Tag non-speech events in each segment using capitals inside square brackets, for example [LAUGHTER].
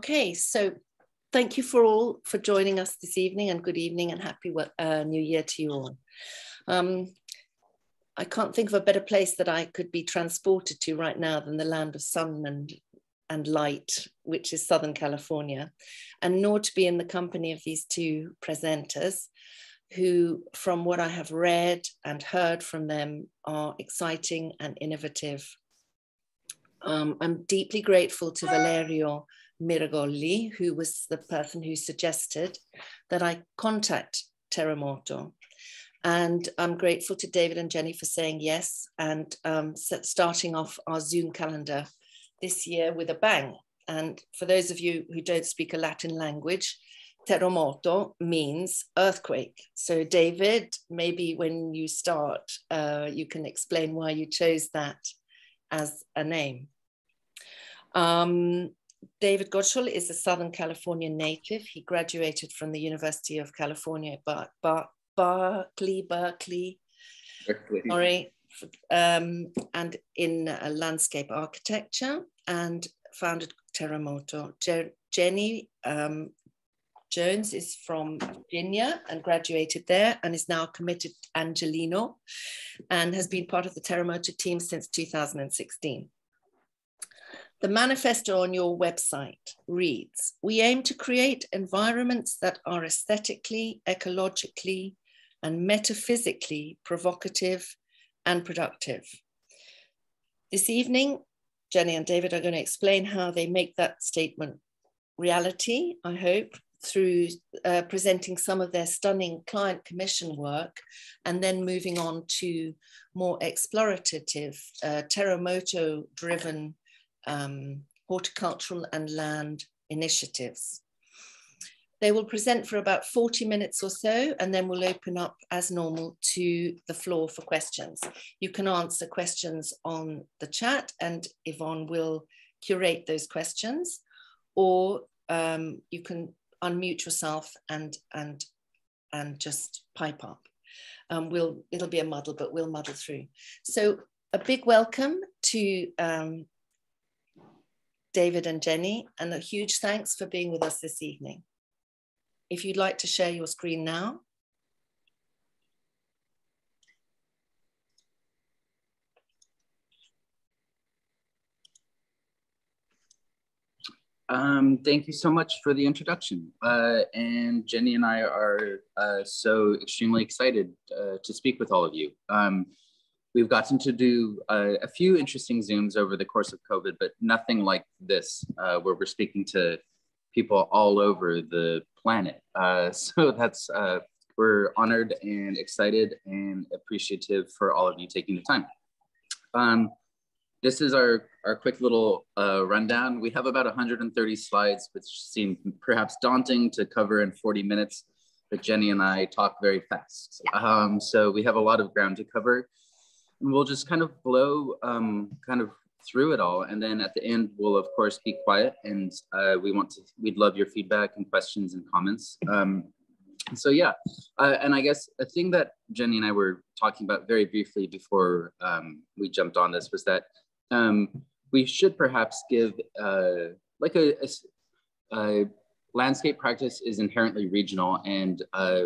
Okay, so thank you for all for joining us this evening and good evening and happy uh, new year to you all. Um, I can't think of a better place that I could be transported to right now than the land of sun and, and light, which is Southern California, and nor to be in the company of these two presenters who, from what I have read and heard from them, are exciting and innovative. Um, I'm deeply grateful to Valerio Miragolli, who was the person who suggested that I contact Terremoto. And I'm grateful to David and Jenny for saying yes and um, starting off our Zoom calendar this year with a bang. And for those of you who don't speak a Latin language, terremoto means earthquake. So, David, maybe when you start, uh, you can explain why you chose that as a name. Um, David Godshall is a Southern California native. He graduated from the University of California, Bar- Bar- Berkeley, Berkeley, Berkeley. sorry, um, and in uh, landscape architecture and founded Terremoto. Je- Jenny um, Jones is from Virginia and graduated there and is now committed Angelino and has been part of the Terremoto team since 2016. The manifesto on your website reads We aim to create environments that are aesthetically, ecologically, and metaphysically provocative and productive. This evening, Jenny and David are going to explain how they make that statement reality, I hope, through uh, presenting some of their stunning client commission work and then moving on to more explorative, uh, Terremoto driven um, horticultural and land initiatives. They will present for about 40 minutes or so, and then we'll open up as normal to the floor for questions. You can answer questions on the chat, and Yvonne will curate those questions, or um, you can unmute yourself and, and, and just pipe up. Um, we'll, it'll be a muddle, but we'll muddle through. So a big welcome to um, David and Jenny, and a huge thanks for being with us this evening. If you'd like to share your screen now. Um, thank you so much for the introduction. Uh, and Jenny and I are uh, so extremely excited uh, to speak with all of you. Um, we've gotten to do uh, a few interesting Zooms over the course of COVID, but nothing like this, uh, where we're speaking to people all over the planet. Uh, [LAUGHS] so that's, uh, we're honored and excited and appreciative for all of you taking the time. Um, this is our, our quick little uh, rundown. We have about 130 slides, which seem perhaps daunting to cover in 40 minutes, but Jenny and I talk very fast. Um, so we have a lot of ground to cover and we'll just kind of blow um, kind of through it all. And then at the end, we'll of course be quiet and uh, we want to, we'd love your feedback and questions and comments. Um, so yeah, uh, and I guess a thing that Jenny and I were talking about very briefly before um, we jumped on this was that um, we should perhaps give uh, like a, a, a, landscape practice is inherently regional and uh,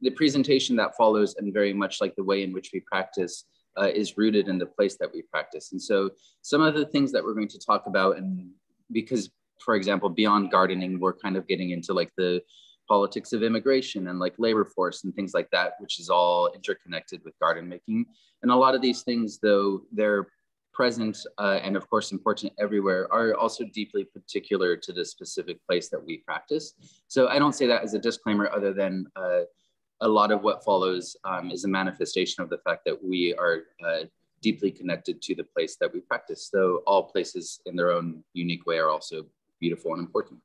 the presentation that follows and very much like the way in which we practice uh, is rooted in the place that we practice. And so some of the things that we're going to talk about, and because, for example, beyond gardening, we're kind of getting into like the politics of immigration and like labor force and things like that, which is all interconnected with garden making. And a lot of these things, though they're present uh, and of course important everywhere, are also deeply particular to the specific place that we practice. So I don't say that as a disclaimer other than uh, a lot of what follows um, is a manifestation of the fact that we are uh, deeply connected to the place that we practice. So all places in their own unique way are also beautiful and important.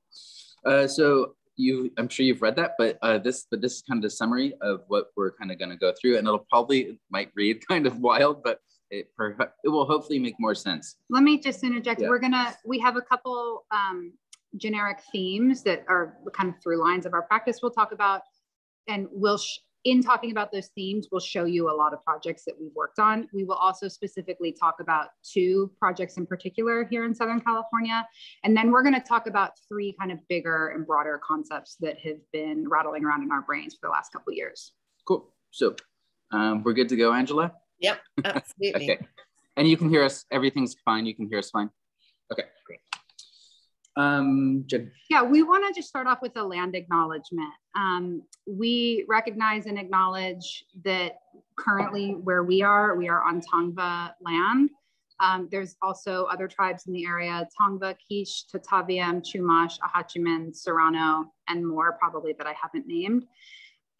Uh, so you, I'm sure you've read that, but uh, this, but this is kind of the summary of what we're kind of going to go through, and it'll probably it might read [LAUGHS] kind of wild, but it it will hopefully make more sense. Let me just interject. Yeah. We're gonna we have a couple um, generic themes that are kind of through lines of our practice. We'll talk about and we'll in talking about those themes, we'll show you a lot of projects that we've worked on. We will also specifically talk about two projects in particular here in Southern California. And then we're going to talk about three kind of bigger and broader concepts that have been rattling around in our brains for the last couple of years. Cool. So um, we're good to go, Angela? Yep, absolutely. [LAUGHS] okay. And you can hear us, everything's fine. You can hear us fine. Okay, great. Um, Jen. Yeah, we want to just start off with a land acknowledgement. Um, we recognize and acknowledge that currently where we are, we are on Tongva land. Um, there's also other tribes in the area, Tongva, Kizh, Tataviam, Chumash, Acjachemen, Serrano, and more probably that I haven't named.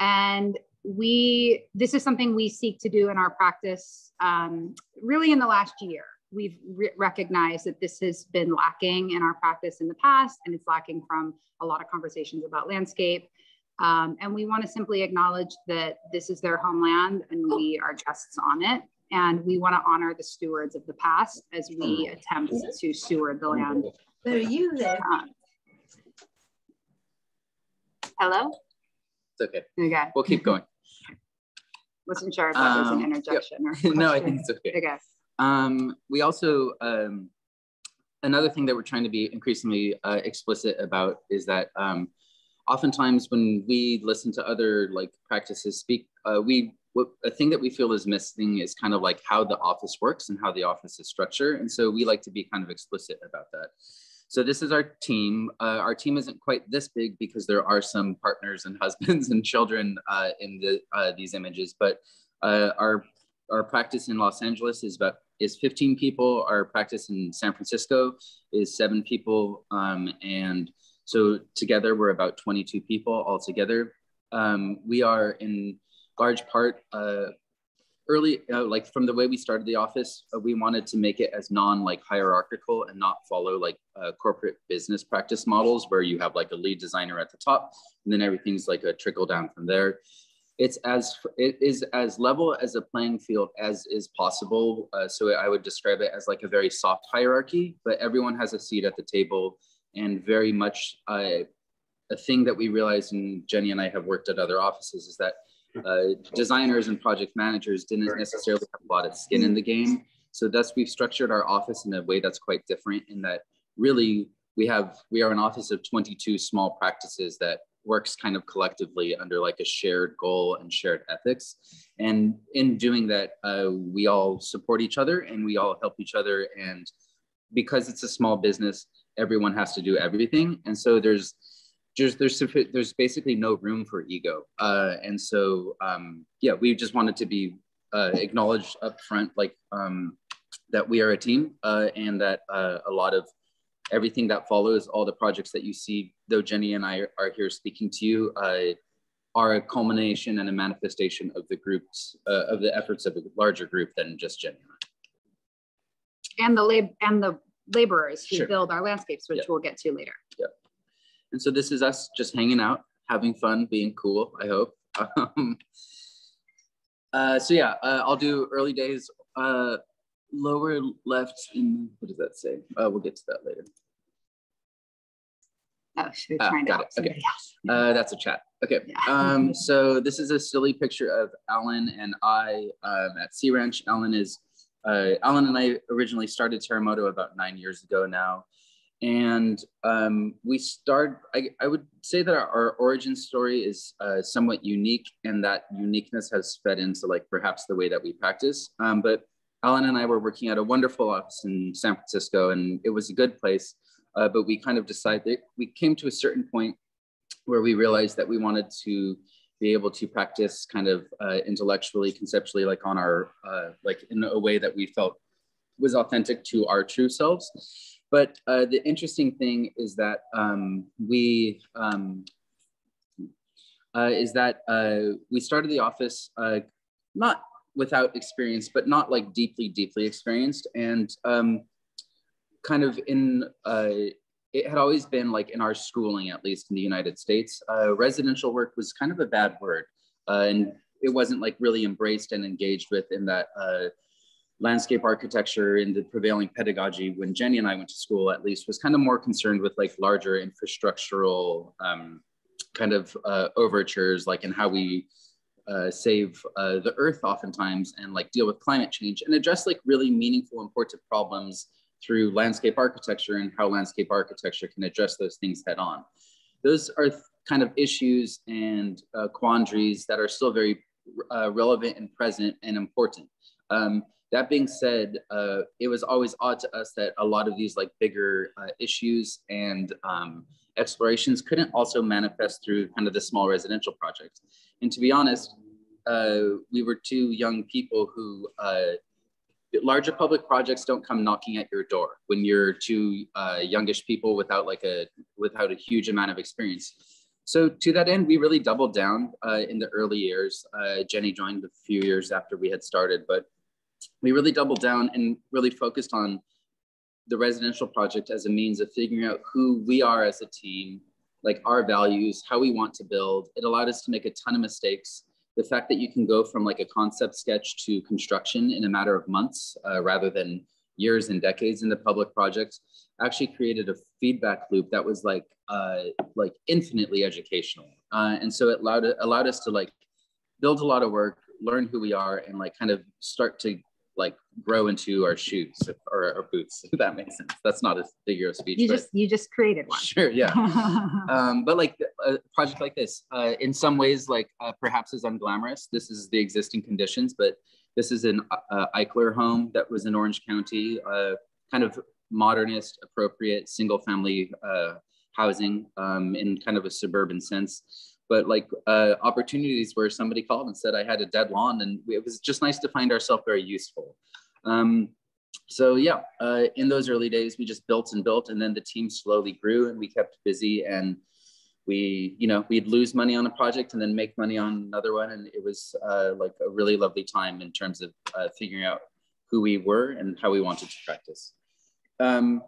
And we, this is something we seek to do in our practice um, really in the last year we've re- recognized that this has been lacking in our practice in the past, and it's lacking from a lot of conversations about landscape. Um, and we want to simply acknowledge that this is their homeland and we are guests on it. And we want to honor the stewards of the past as we attempt to steward the land. Where are you there? Um, hello? It's okay. Okay. We'll keep going. Wasn't sure if that was an um, interjection yep. or [LAUGHS] no, I think it's okay. Okay. Um, we also, um, another thing that we're trying to be increasingly uh, explicit about is that um, oftentimes when we listen to other like practices speak, uh, we what, a thing that we feel is missing is kind of like how the office works and how the office is structured. And so we like to be kind of explicit about that. So this is our team. Uh, our team isn't quite this big because there are some partners and [LAUGHS] husbands and children uh, in the, uh, these images, but uh, our our practice in Los Angeles is about is 15 people. Our practice in San Francisco is seven people. Um, and so together we're about 22 people altogether. Um, we are in large part uh, early, uh, like from the way we started the office, uh, we wanted to make it as non like hierarchical and not follow like uh, corporate business practice models where you have like a lead designer at the top and then everything's like a trickle down from there it's as it is as level as a playing field as is possible. Uh, so I would describe it as like a very soft hierarchy, but everyone has a seat at the table, and very much uh, a thing that we realized, and Jenny and I have worked at other offices, is that uh, designers and project managers didn't necessarily have a lot of skin in the game. So thus we've structured our office in a way that's quite different in that really we have we are an office of 22 small practices that works kind of collectively under like a shared goal and shared ethics. And in doing that, uh, we all support each other and we all help each other. And because it's a small business, everyone has to do everything. And so there's there's there's there's basically no room for ego. Uh, and so um, yeah, we just wanted to be uh, acknowledged up front, like um, that we are a team uh, and that uh, a lot of everything that follows, all the projects that you see, though Jenny and I are here speaking to you, uh, are a culmination and a manifestation of the groups, uh, of the efforts of a larger group than just Jenny and I. And the lab and the laborers who sure. build our landscapes, which yep. we'll get to later. Yeah. And so this is us just hanging out, having fun, being cool, I hope. [LAUGHS] Um, uh, so yeah, uh, I'll do early days uh, lower left in, what does that say? Uh, we'll get to that later. Oh, should we ah, got it. Okay. Uh, that's a chat. Okay. Yeah. [LAUGHS] Um, so this is a silly picture of Alan and I um, at Sea Ranch. Alan is, uh, Alan and I originally started Terremoto about nine years ago now. And um, we start, I, I, would say that our, our origin story is uh, somewhat unique and that uniqueness has fed into like perhaps the way that we practice. Um, but Alan and I were working at a wonderful office in San Francisco, and it was a good place. Uh, but we kind of decided we came to a certain point where we realized that we wanted to be able to practice kind of uh, intellectually, conceptually, like on our uh, like in a way that we felt was authentic to our true selves. But uh, the interesting thing is that um, we um, uh, is that uh, we started the office not without experience, but not like deeply, deeply experienced. And um, kind of in, uh, it had always been like in our schooling, at least in the United States, uh, residential work was kind of a bad word. Uh, and it wasn't like really embraced and engaged with in that uh, landscape architecture in the prevailing pedagogy when Jenny and I went to school, at least, was kind of more concerned with like larger infrastructural um, kind of uh, overtures, like in how we uh, save uh, the earth oftentimes and like deal with climate change and address like really meaningful important problems through landscape architecture and how landscape architecture can address those things head on. Those are kind of issues and uh, quandaries that are still very uh, relevant and present and important. Um, that being said uh, it was always odd to us that a lot of these like bigger issues and um, explorations couldn't also manifest through kind of the small residential projects. And to be honest, uh, we were two young people who uh, larger public projects don't come knocking at your door when you're two uh, youngish people without like a without a huge amount of experience. So to that end, we really doubled down uh, in the early years. Uh, Jenny joined a few years after we had started, but we really doubled down and really focused on the residential project as a means of figuring out who we are as a team, like our values, how we want to build. It allowed us to make a ton of mistakes. The fact that you can go from like a concept sketch to construction in a matter of months uh, rather than years and decades in the public projects actually created a feedback loop that was like uh, like infinitely educational. Uh, and so it allowed, allowed us to like build a lot of work, learn who we are and like kind of start to like grow into our shoes or our boots if that makes sense. That's not a figure of speech you just you just created one. Sure yeah. [LAUGHS] Um, but like a project like this uh, in some ways like uh, perhaps is unglamorous. This is the existing conditions but this is an uh, eichler home that was in orange county uh, kind of modernist appropriate single family uh, housing um, in kind of a suburban sense but like uh, opportunities where somebody called and said I had a dead lawn, and it was just nice to find ourselves very useful. Um, so yeah, uh, in those early days, we just built and built, and then the team slowly grew, and we kept busy, and we, you know, we'd lose money on a project and then make money on another one, and it was uh, like a really lovely time in terms of uh, figuring out who we were and how we wanted to practice. Um,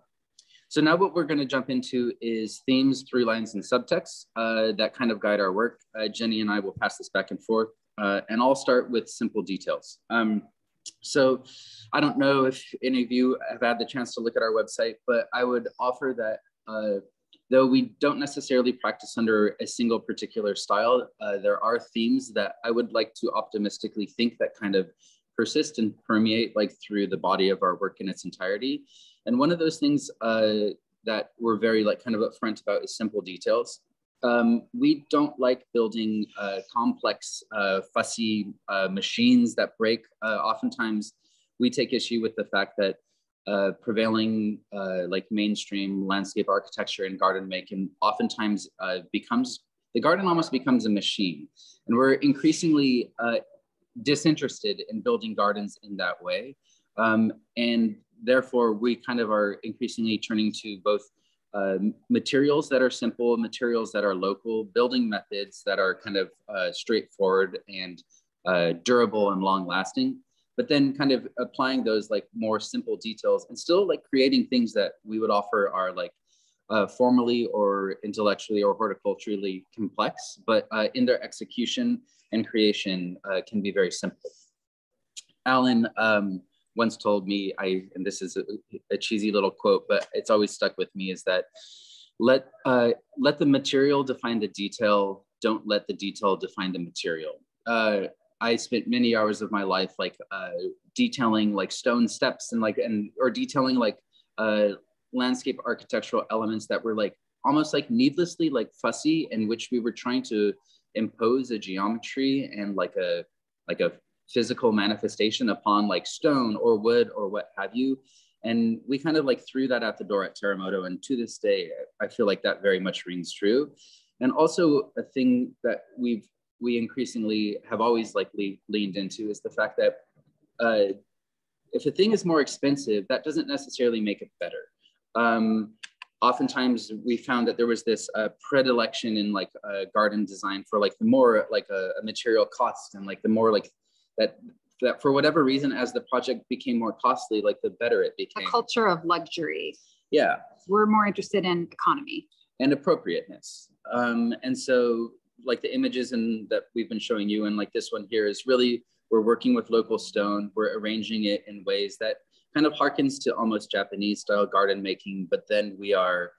so now what we're going to jump into is themes, through lines, and subtexts uh, that kind of guide our work. Uh, Jenny and I will pass this back and forth, uh, and I'll start with simple details. Um, so I don't know if any of you have had the chance to look at our website, but I would offer that uh, though we don't necessarily practice under a single particular style, uh, there are themes that I would like to optimistically think that kind of persist and permeate like through the body of our work in its entirety. And one of those things uh, that we're very like kind of upfront about is simple details. Um, we don't like building uh, complex, uh, fussy uh, machines that break. Uh, oftentimes, we take issue with the fact that uh, prevailing like mainstream landscape architecture and garden making oftentimes becomes the garden almost becomes a machine, and we're increasingly disinterested in building gardens in that way. Um, and therefore, we kind of are increasingly turning to both uh, materials that are simple, materials that are local, building methods that are kind of uh, straightforward and uh, durable and long lasting, but then kind of applying those like more simple details and still like creating things that we would offer are like uh, formally or intellectually or horticulturally complex, but uh, in their execution and creation uh, can be very simple. Alan, um, once told me, I and this is a, a, cheesy little quote, but it's always stuck with me, is that let uh, let the material define the detail. Don't let the detail define the material. Uh, I spent many hours of my life like uh, detailing like stone steps and like and or detailing like uh, landscape architectural elements that were like almost like needlessly like fussy in which we were trying to impose a geometry and like a like a physical manifestation upon like stone or wood or what have you. And we kind of like threw that out the door at Terremoto. And to this day, I feel like that very much rings true. And also a thing that we've, we increasingly have always like le- leaned into is the fact that uh, if a thing is more expensive, that doesn't necessarily make it better. Um, oftentimes we found that there was this uh, predilection in like uh, garden design for like the more like a, a, material cost and like the more like that that for whatever reason as the project became more costly like the better it became. a culture of luxury. Yeah. We're more interested in economy. And appropriateness. Um, and so like the images and that we've been showing you and like this one here is really we're working with local stone. We're arranging it in ways that kind of harkens to almost japanese style garden making but then we are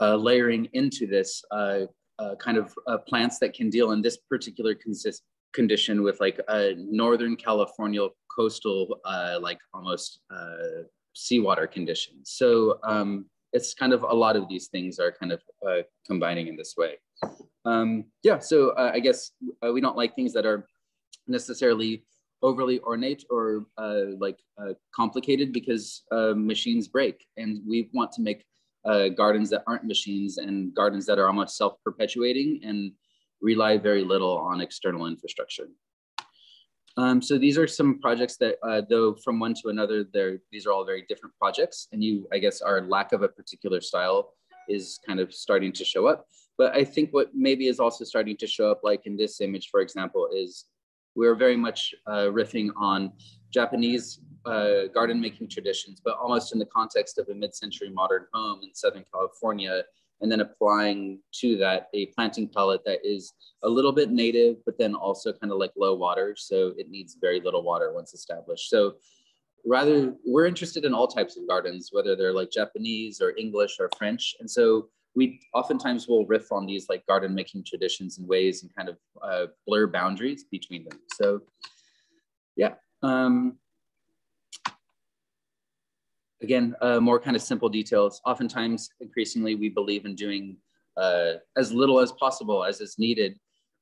uh, layering into this uh, uh, kind of uh, plants that can deal in this particular consist condition with like a Northern California coastal, uh, like almost uh, seawater conditions. So um, it's kind of a lot of these things are kind of uh, combining in this way. Um, yeah, so uh, I guess uh, we don't like things that are necessarily overly ornate or uh, like complicated because machines break and we want to make gardens that aren't machines and gardens that are almost self-perpetuating and rely very little on external infrastructure. Um, so these are some projects that, uh, though from one to another, these are all very different projects. And you, I guess, our lack of a particular style is kind of starting to show up. But I think what maybe is also starting to show up, like in this image, for example, is we're very much uh, riffing on Japanese uh, garden making traditions, but almost in the context of a mid-century modern home in Southern California and then applying to that a planting palette that is a little bit native, but then also kind of like low water. So it needs very little water once established. So rather, we're interested in all types of gardens, whether they're like Japanese or English or French. And so we oftentimes will riff on these like garden making traditions and ways and kind of uh, blur boundaries between them. So yeah. Um, again, uh, more kind of simple details. Oftentimes, increasingly, we believe in doing uh, as little as possible as is needed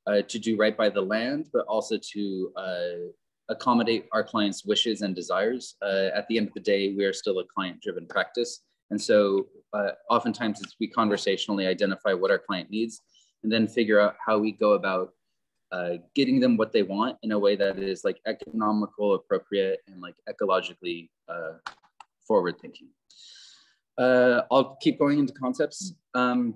uh, to do right by the land, but also to uh, accommodate our clients' wishes and desires. Uh, at the end of the day, we are still a client-driven practice. And so uh, oftentimes we conversationally identify what our client needs and then figure out how we go about uh, getting them what they want in a way that is like economical, appropriate, and like ecologically uh, forward thinking. Uh, I'll keep going into concepts. Um,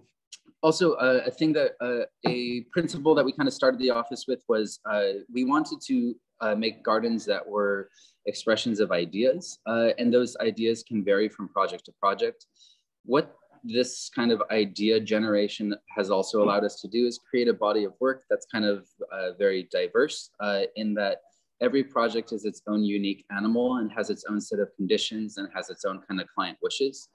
also, uh, a thing that uh, a principle that we kind of started the office with was uh, we wanted to uh, make gardens that were expressions of ideas, uh, and those ideas can vary from project to project. What this kind of idea generation has also allowed us to do is create a body of work that's kind of very diverse in that every project is its own unique animal and has its own set of conditions and has its own kind of client wishes.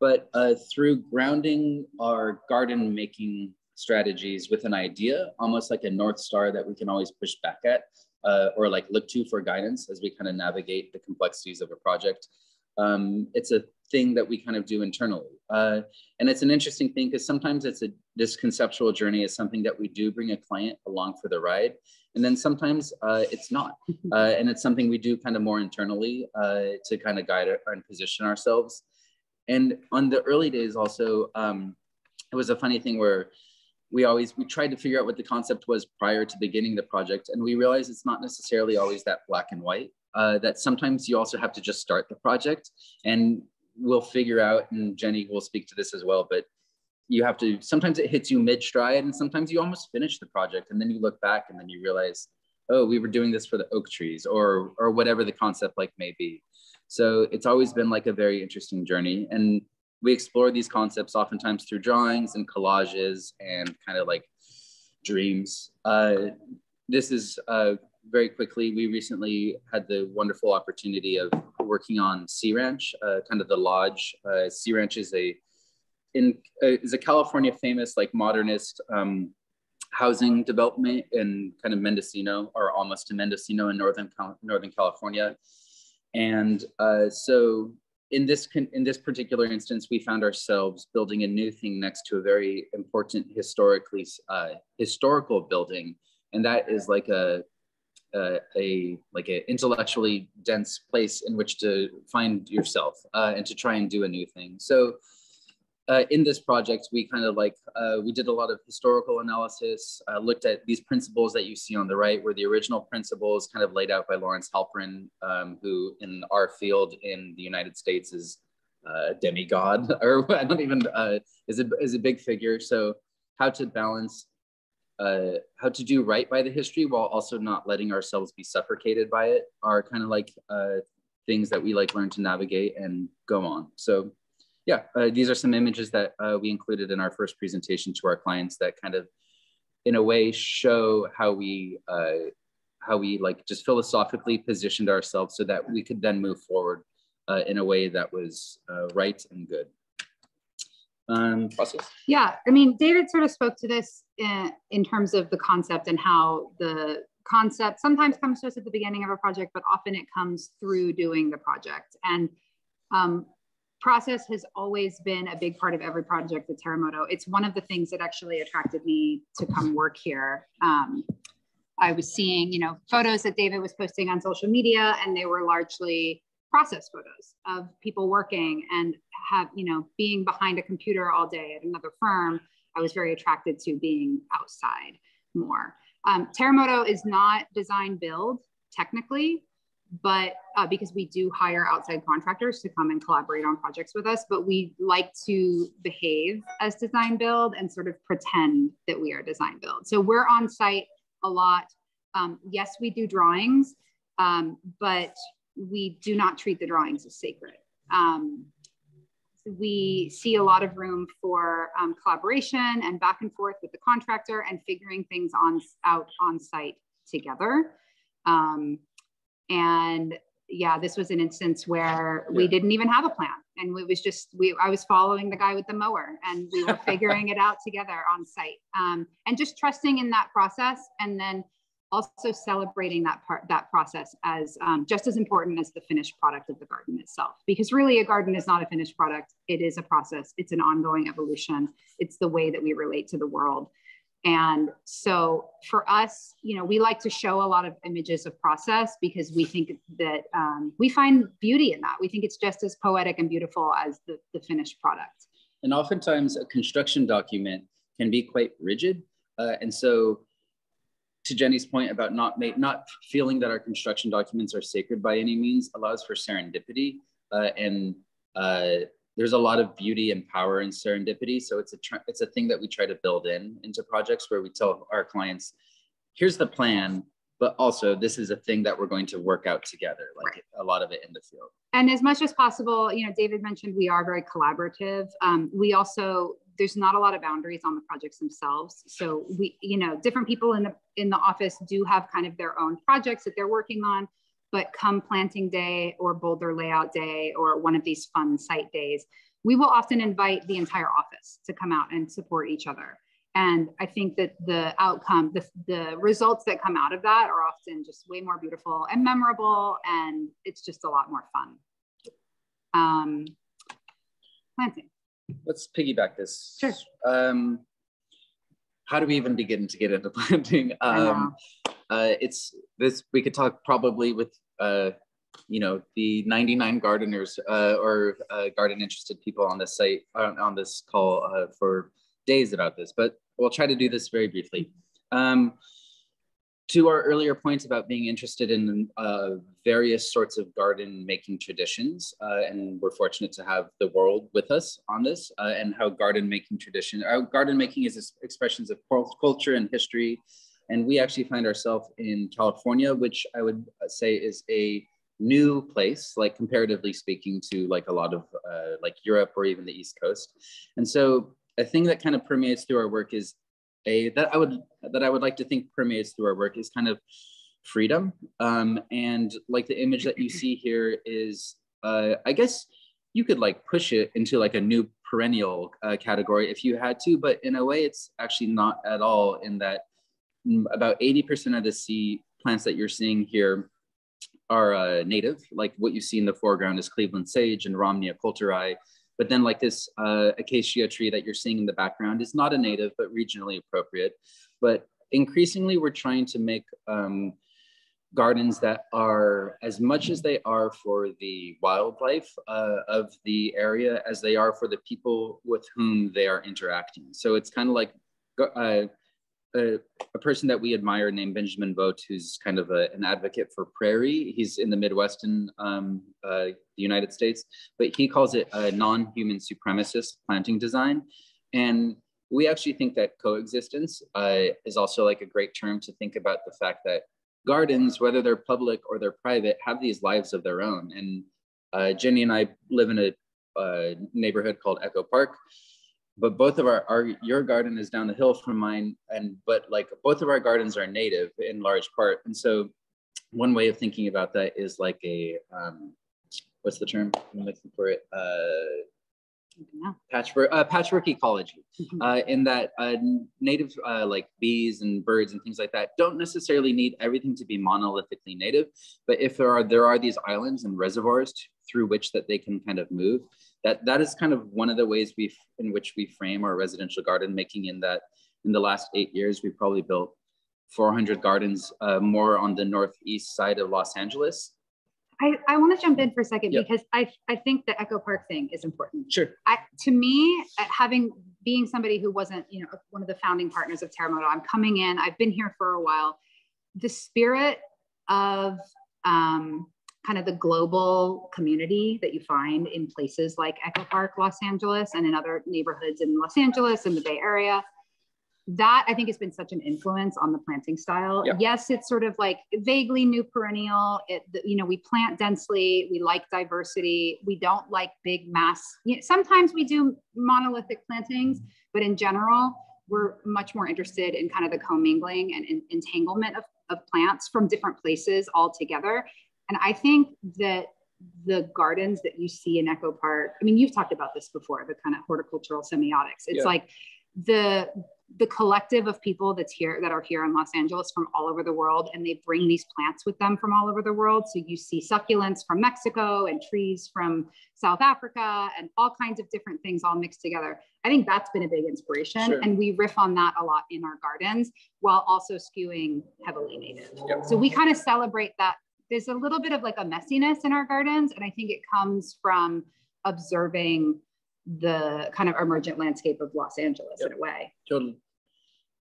But uh, through grounding our garden making strategies with an idea, almost like a North Star that we can always push back at uh, or like look to for guidance as we kind of navigate the complexities of a project. Um, it's a thing that we kind of do internally. Uh, and it's an interesting thing because sometimes it's a this conceptual journey is something that we do bring a client along for the ride. And then sometimes uh, it's not. [LAUGHS] Uh, and it's something we do kind of more internally uh, to kind of guide and position ourselves. And on the early days also, um, it was a funny thing where we always we tried to figure out what the concept was prior to beginning the project and we realized it's not necessarily always that black and white uh, that sometimes you also have to just start the project and we'll figure out, and Jenny will speak to this as well, but you have to, sometimes it hits you mid stride and sometimes you almost finish the project and then you look back and then you realize, oh, we were doing this for the oak trees or, or whatever the concept like may be. So it's always been like a very interesting journey. And we explore these concepts oftentimes through drawings and collages and kind of like dreams. Uh, this is uh, very quickly, we recently had the wonderful opportunity of working on Sea Ranch, uh, kind of the lodge. Uh, sea Ranch is a in uh, is a California famous like modernist um, housing development in kind of Mendocino or almost to Mendocino in northern Northern California, and uh, so in this in this particular instance, we found ourselves building a new thing next to a very important historically uh, historical building, and that is like a uh, a like an intellectually dense place in which to find yourself uh, and to try and do a new thing. So uh, in this project, we kind of like, uh, we did a lot of historical analysis, uh, looked at these principles that you see on the right were the original principles kind of laid out by Lawrence Halprin, um, who in our field in the United States is a demigod, [LAUGHS] or I don't even, is, a, is a big figure. So how to balance uh, how to do right by the history while also not letting ourselves be suffocated by it are kind of like uh, things that we like learn to navigate and go on. So yeah, uh, these are some images that uh, we included in our first presentation to our clients that kind of in a way show how we uh, how we like just philosophically positioned ourselves so that we could then move forward uh, in a way that was right and good um, process? Yeah, I mean, David sort of spoke to this in, in terms of the concept and how the concept sometimes comes to us at the beginning of a project, but often it comes through doing the project. And um, process has always been a big part of every project at Terremoto. It's one of the things that actually attracted me to come work here. Um, I was seeing, you know, photos that David was posting on social media, and they were largely process photos of people working and have, you know, being behind a computer all day at another firm. I was very attracted to being outside more. Um, Terremoto is not design build technically, but uh, because we do hire outside contractors to come and collaborate on projects with us, but we like to behave as design build and sort of pretend that we are design build. So we're on site a lot. Um, yes, we do drawings, um, but we do not treat the drawings as sacred. Um, we see a lot of room for um, collaboration and back and forth with the contractor and figuring things on out on site together. Um, and yeah, this was an instance where we didn't even have a plan. And it was just, we, I was following the guy with the mower and we were [LAUGHS] figuring it out together on site. Um, and just trusting in that process and then also celebrating that part, that process as um, just as important as the finished product of the garden itself. Because really a garden is not a finished product. It is a process. It's an ongoing evolution. It's the way that we relate to the world. And so for us, you know, we like to show a lot of images of process because we think that um, we find beauty in that. We think it's just as poetic and beautiful as the, the finished product. And oftentimes a construction document can be quite rigid. Uh, and so to Jenny's point about not make, not feeling that our construction documents are sacred by any means allows for serendipity uh, and uh, there's a lot of beauty and power in serendipity. So it's a it's a thing that we try to build in into projects where we tell our clients, here's the plan, but also this is a thing that we're going to work out together. Like right. a lot of it in the field. And as much as possible, you know, David mentioned we are very collaborative. Um, we also there's not a lot of boundaries on the projects themselves. So we, you know, different people in the in the office do have kind of their own projects that they're working on but come planting day or boulder layout day or one of these fun site days, we will often invite the entire office to come out and support each other. And I think that the outcome, the, the results that come out of that are often just way more beautiful and memorable, and it's just a lot more fun. Um, planting. Let's piggyback this. Sure. Um, how do we even begin to get into planting? Um, uh, it's this, we could talk probably with, uh, you know, the 99 gardeners uh, or uh, garden interested people on this site, on, this call uh, for days about this, but we'll try to do this very briefly. Um, to our earlier points about being interested in uh, various sorts of garden making traditions, and we're fortunate to have the world with us on this, and how garden making tradition, garden making is expressions of culture and history, and we actually find ourselves in California, which I would say is a new place, like comparatively speaking to like a lot of uh, like Europe or even the East Coast, and so a thing that kind of permeates through our work is a that I would that I would like to think permeates through our work is kind of freedom. Um, and like the image that you see here is, uh, I guess you could like push it into like a new perennial uh, category if you had to, but in a way, it's actually not at all. In that, about 80% of the sea plants that you're seeing here are uh, native. Like what you see in the foreground is Cleveland sage and Romneya coulteri. But then like this uh, acacia tree that you're seeing in the background is not a native, but regionally appropriate. But increasingly we're trying to make um, gardens that are as much as they are for the wildlife uh, of the area as they are for the people with whom they are interacting. So it's kind of like uh, a, a, person that we admire named Benjamin Vogt, who's kind of a, an advocate for prairie. He's in the Midwestern um, uh, the United States, but he calls it a non-human supremacist planting design. And we actually think that coexistence uh, is also like a great term to think about the fact that gardens, whether they're public or they're private, have these lives of their own. And uh, Jenny and I live in a uh, neighborhood called Echo Park, but both of our, our your garden is down the hill from mine and but like both of our gardens are native in large part and so one way of thinking about that is like a um, what's the term i'm looking for it uh, Patchwork, uh, patchwork ecology, mm-hmm. uh, in that uh, native uh, like bees and birds and things like that don't necessarily need everything to be monolithically native, but if there are there are these islands and reservoirs to, through which that they can kind of move, that that is kind of one of the ways we in which we frame our residential garden making. In that, in the last eight years, we probably built 400 gardens uh, more on the northeast side of Los Angeles I, I want to jump in for a second yep. because I, I think the Echo Park thing is important. Sure. I, to me, uh, having being somebody who wasn't, you know, one of the founding partners of Terremoto, I'm coming in. I've been here for a while. The spirit of um, kind of the global community that you find in places like Echo Park, Los Angeles, and in other neighborhoods in Los Angeles and the Bay Area that I think has been such an influence on the planting style. Yes, it's sort of like vaguely new perennial. It, you know, we plant densely. We like diversity. We don't like big mass. You know, sometimes we do monolithic plantings, but in general, we're much more interested in kind of the commingling and, and entanglement of, of plants from different places all together. And I think that the gardens that you see in Echo Park, I mean, you've talked about this before, the kind of horticultural semiotics. It's yeah. like the the collective of people that's here that are here in Los Angeles from all over the world, and they bring these plants with them from all over the world. So you see succulents from Mexico and trees from South Africa and all kinds of different things all mixed together. I think that's been a big inspiration, sure. and we riff on that a lot in our gardens while also skewing heavily native. Yep. So we kind of celebrate that. There's a little bit of like a messiness in our gardens, and I think it comes from observing the kind of emergent landscape of Los Angeles yep. in a way. Totally.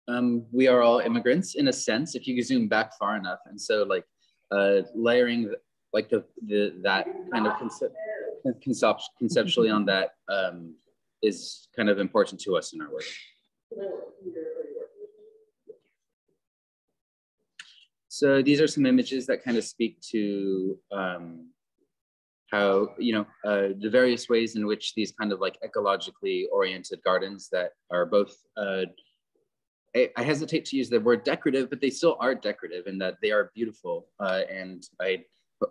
Um, we are all immigrants in a sense, if you zoom back far enough. And so like uh, layering like the, the that kind of concept, concept conceptually on that um, is kind of important to us in our work. So these are some images that kind of speak to um, how you know uh, the various ways in which these kind of like ecologically oriented gardens that are both uh, I, I, hesitate to use the word decorative but they still are decorative in that they are beautiful uh, and I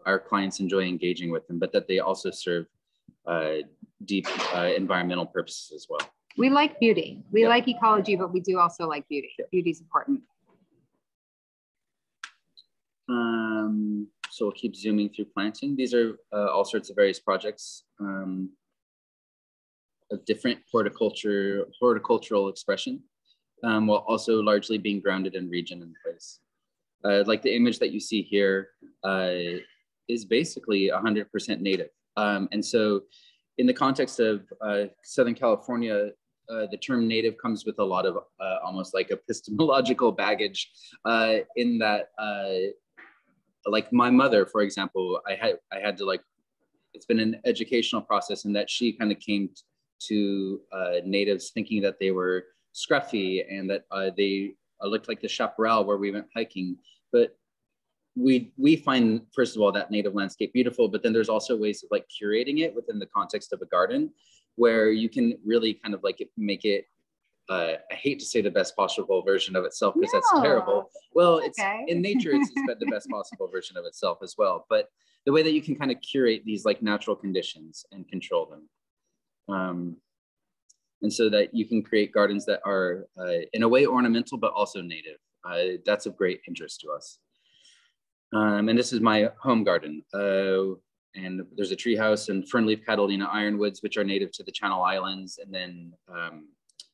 our clients enjoy engaging with them but that they also serve uh, deep uh, environmental purposes as well we like beauty we yep. like ecology but we do also like beauty yep. beauty is important um, so we'll keep zooming through planting. These are uh, all sorts of various projects um, of different horticulture, horticultural expression, um, while also largely being grounded in region and place. Uh, like the image that you see here uh, is basically 100% native. Um, and so in the context of uh, Southern California, uh, the term native comes with a lot of uh, almost like epistemological baggage uh, in that uh, like my mother, for example, I had I had to like it's been an educational process in that she kind of came to uh, natives thinking that they were scruffy and that uh, they uh, looked like the chaparral where we went hiking. But we we find first of all that native landscape beautiful, but then there's also ways of like curating it within the context of a garden, where you can really kind of like make it uh, I hate to say the best possible version of itself because no, that's terrible. Well, it's okay. in nature, it's, it's the best [LAUGHS] possible version of itself as well. But the way that you can kind of curate these like natural conditions and control them. Um, and so that you can create gardens that are uh, in a way ornamental, but also native. Uh, that's of great interest to us. Um, and this is my home garden. Uh, and there's a treehouse and fernleaf catalina ironwoods, which are native to the Channel Islands. And then um,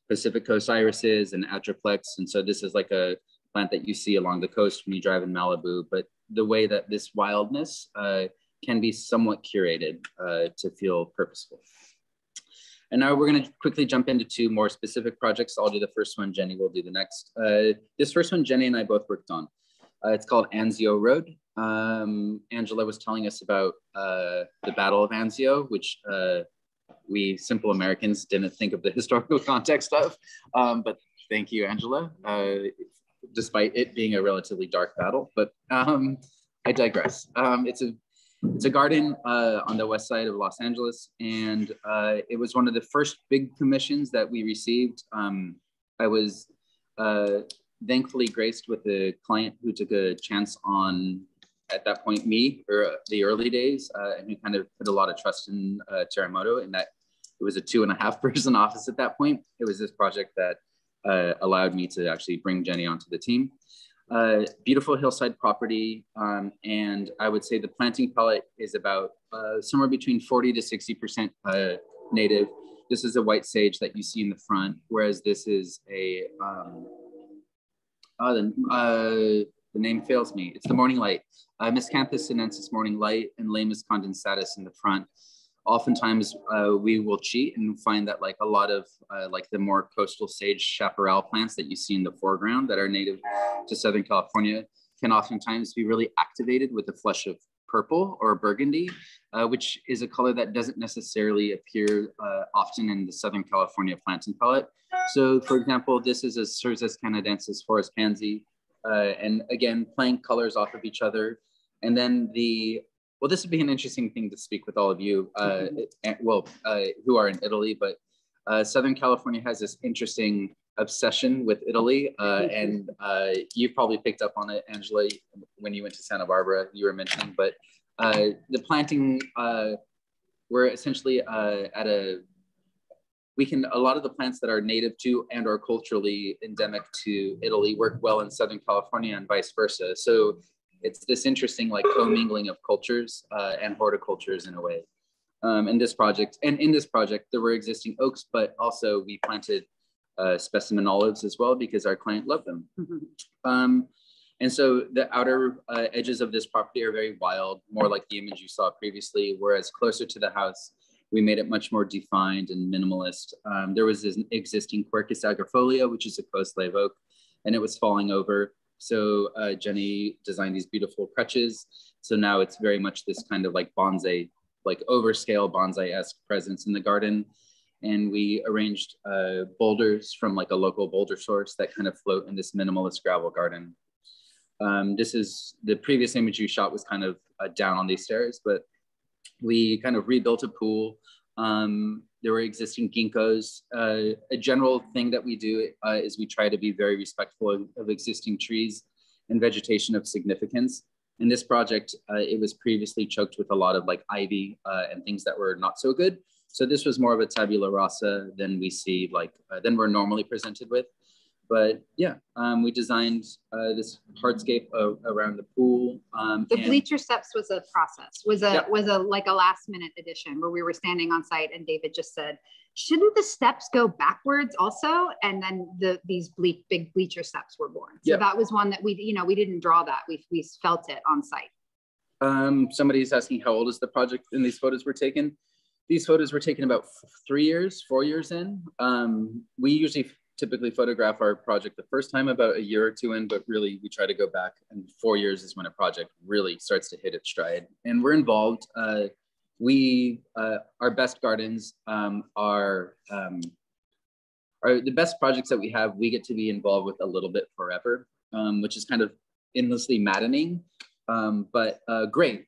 Pacific Coast irises and Atriplex. And so this is like a plant that you see along the coast when you drive in Malibu. But the way that this wildness uh, can be somewhat curated uh, to feel purposeful. And now we're going to quickly jump into two more specific projects. I'll do the first one, Jenny will do the next. Uh, this first one, Jenny and I both worked on. Uh, it's called Anzio Road. Um, Angela was telling us about uh, the Battle of Anzio, which uh, we simple Americans didn't think of the [LAUGHS] historical context of. Um, but thank you, Angela, uh, despite it being a relatively dark battle. But um, I digress. Um, it's a it's a garden uh, on the west side of Los Angeles, and uh, it was one of the first big commissions that we received. Um, I was uh, thankfully graced with a client who took a chance on at that point me or the early days uh, and who kind of put a lot of trust in uh, Terremoto in that it was a two and a half [LAUGHS] person office at that point. It was this project that uh, allowed me to actually bring Jenny onto the team. Uh, beautiful hillside property, um, and I would say the planting palette is about uh, somewhere between 40 to 60% uh, native. This is a white sage that you see in the front, whereas this is a, um, uh, the, name fails me. It's the morning light. Uh, Miscanthus sinensis morning light and Leymus condensatus in the front oftentimes uh, we will cheat and find that like a lot of uh, like the more coastal sage chaparral plants that you see in the foreground that are native to Southern California can oftentimes be really activated with a flush of purple or burgundy, uh, which is a color that doesn't necessarily appear uh, often in the Southern California planting palette. So for example, this is a Cercis canadensis forest pansy. Uh, and again, playing colors off of each other. And then the well, this would be an interesting thing to speak with all of you, uh, mm-hmm. well, uh, who are in Italy, but uh, Southern California has this interesting obsession with Italy. Uh, mm-hmm. and uh, you've probably picked up on it, Angela, when you went to Santa Barbara, you were mentioning, but uh, the planting, we're essentially at a, we can, a lot of the plants that are native to and are culturally endemic to Italy work well in Southern California and vice versa. So it's this interesting like commingling of cultures uh, and horticultures in a way. Um, in this project, and in this project, there were existing oaks, but also we planted uh, specimen olives as well because our client loved them. [LAUGHS] Um, and so the outer uh, edges of this property are very wild, more like the image you saw previously, whereas closer to the house, we made it much more defined and minimalist. Um, there was an existing Quercus agrifolia, which is a coast live oak, and it was falling over. So uh, Jenny designed these beautiful crutches. So now it's very much this kind of like bonsai, like overscale bonsai-esque presence in the garden. And we arranged uh, boulders from like a local boulder source that kind of float in this minimalist gravel garden. Um, this is the previous image you shot was kind of uh, down on these stairs, but we kind of rebuilt a pool um, there were existing ginkgos. Uh, a general thing that we do uh, is we try to be very respectful of, of, existing trees and vegetation of significance. In this project, uh, it was previously choked with a lot of like ivy uh, and things that were not so good. So this was more of a tabula rasa than we see like, uh, than we're normally presented with but yeah, um, we designed uh, this hardscape uh, around the pool. Um, the bleacher steps was a process, was a was a like a last minute addition where we were standing on site and David just said, shouldn't the steps go backwards also? And then the these ble- big bleacher steps were born. So that was one that we you know we didn't draw that we we felt it on site. Um, somebody's asking how old is the project and these photos were taken. These photos were taken about three years, four years in. Um, we usually typically photograph our project the first time about a year or two in, but really we try to go back and four years is when a project really starts to hit its stride. And we're involved. Uh, we, uh, our best gardens um, are, um, are the best projects that we have, we get to be involved with a little bit forever, um, which is kind of endlessly maddening, um, but uh, great.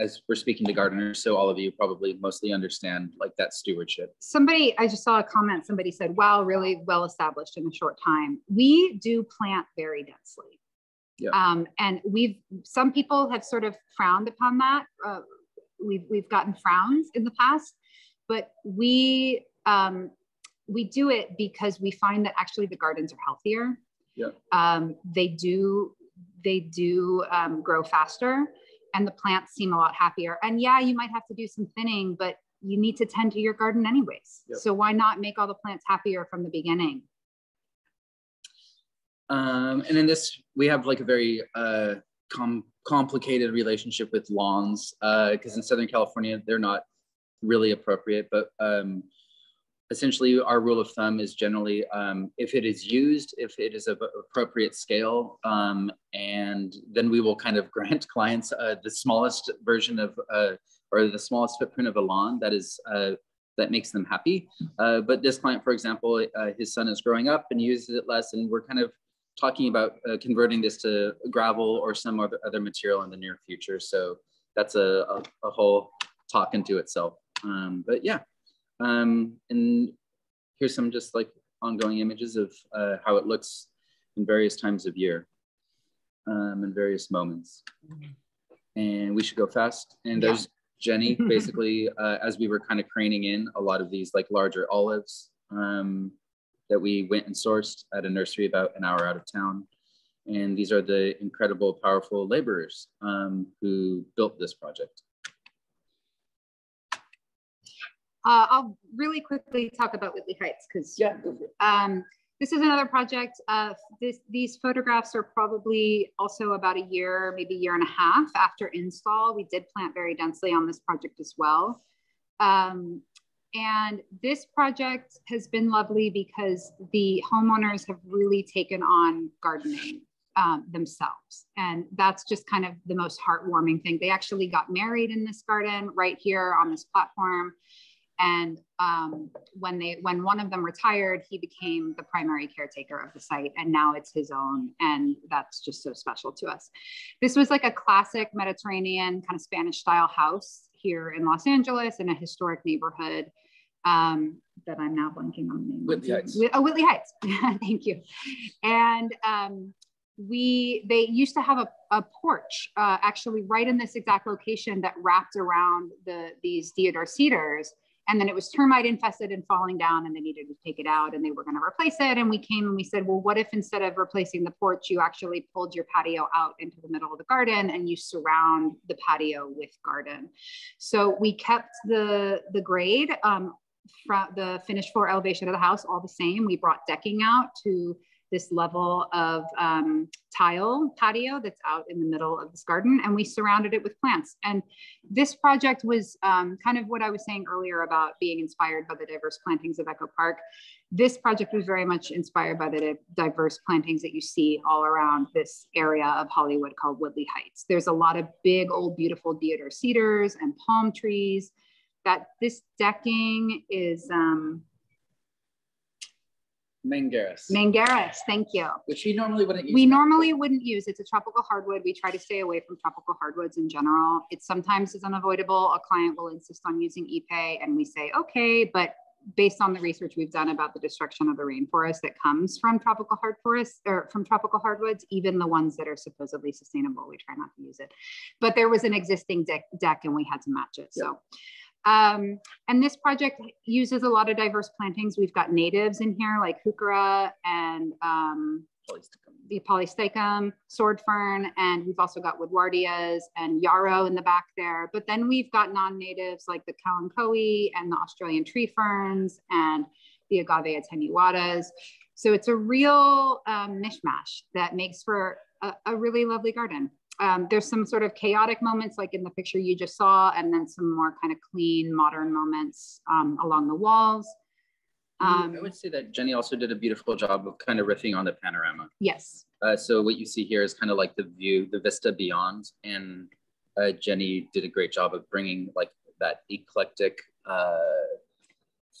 As we're speaking to gardeners, so all of you probably mostly understand like that stewardship. Somebody, I just saw a comment. Somebody said, "Wow, really well established in a short time." We do plant very densely, yeah. um, and we've some people have sort of frowned upon that. Uh, we've we've gotten frowns in the past, but we um, we do it because we find that actually the gardens are healthier. Yeah. Um, they do they do um, grow faster and the plants seem a lot happier. And yeah, you might have to do some thinning, but you need to tend to your garden anyways. Yep. So why not make all the plants happier from the beginning? Um, and in this, we have like a very uh, com- complicated relationship with lawns because uh, in Southern California, they're not really appropriate, but um, essentially our rule of thumb is generally um, if it is used, if it is of appropriate scale, um, and then we will kind of [LAUGHS] grant clients uh, the smallest version of uh, or the smallest footprint of a lawn that is uh, that makes them happy. Uh, but this client, for example, uh, his son is growing up and uses it less, and we're kind of talking about uh, converting this to gravel or some other, other material in the near future. So that's a, a, a whole talk into itself. Um, but yeah, um, and here's some just like ongoing images of uh, how it looks in various times of year um, and various moments. And we should go fast. And there's Jenny, [LAUGHS] basically, uh, as we were kind of craning in a lot of these like larger olives um, that we went and sourced at a nursery about an hour out of town. And these are the incredible, powerful laborers um, who built this project. Uh, I'll really quickly talk about Whitley Heights because yeah, um, this is another project. Uh, this, these photographs are probably also about a year, maybe a year and a half after install. We did plant very densely on this project as well. Um, and this project has been lovely because the homeowners have really taken on gardening um, themselves. And that's just kind of the most heartwarming thing. They actually got married in this garden right here on this platform. And um, when they when one of them retired, he became the primary caretaker of the site, and now it's his own, and that's just so special to us. This was like a classic Mediterranean kind of Spanish style house here in Los Angeles in a historic neighborhood um, that I'm now blanking on the name. Whitley Heights. Oh, Whitley Heights. [LAUGHS] Thank you. And um, we they used to have a, a porch uh, actually right in this exact location that wrapped around the these deodar cedars and then it was termite infested and falling down and they needed to take it out and they were going to replace it. And we came and we said well what if instead of replacing the porch you actually pulled your patio out into the middle of the garden and you surround the patio with garden? So we kept the the grade um, from the finished floor elevation of the house all the same. We brought decking out to this level of um, tile patio that's out in the middle of this garden and we surrounded it with plants. And this project was um, kind of what I was saying earlier about being inspired by the diverse plantings of Echo Park. This project was very much inspired by the diverse plantings that you see all around this area of Hollywood called Whitley Heights. There's a lot of big old beautiful deodar cedars and palm trees that this decking is um, Mangaris. Mangaris, thank you. Which we normally wouldn't use. We normally wouldn't use. It's a tropical hardwood. We try to stay away from tropical hardwoods in general. It sometimes is unavoidable. A client will insist on using Ipe and we say, okay, but based on the research we've done about the destruction of the rainforest that comes from tropical hard forests or from tropical hardwoods, even the ones that are supposedly sustainable, we try not to use it. But there was an existing deck, deck and we had to match it. So um, and this project uses a lot of diverse plantings. We've got natives in here like heuchera and um, the polystichum, sword fern, and we've also got woodwardias and yarrow in the back there. But then we've got non-natives like the kalanchoe and the Australian tree ferns and the agave attenuatas. So it's a real um, mishmash that makes for a, a really lovely garden um, there's some sort of chaotic moments like in the picture you just saw, and then some more kind of clean modern moments um, along the walls. Um, I would say that Jenny also did a beautiful job of kind of riffing on the panorama. Yes. Uh, so what you see here is kind of like the view, the vista beyond, and uh, Jenny did a great job of bringing like that eclectic, uh,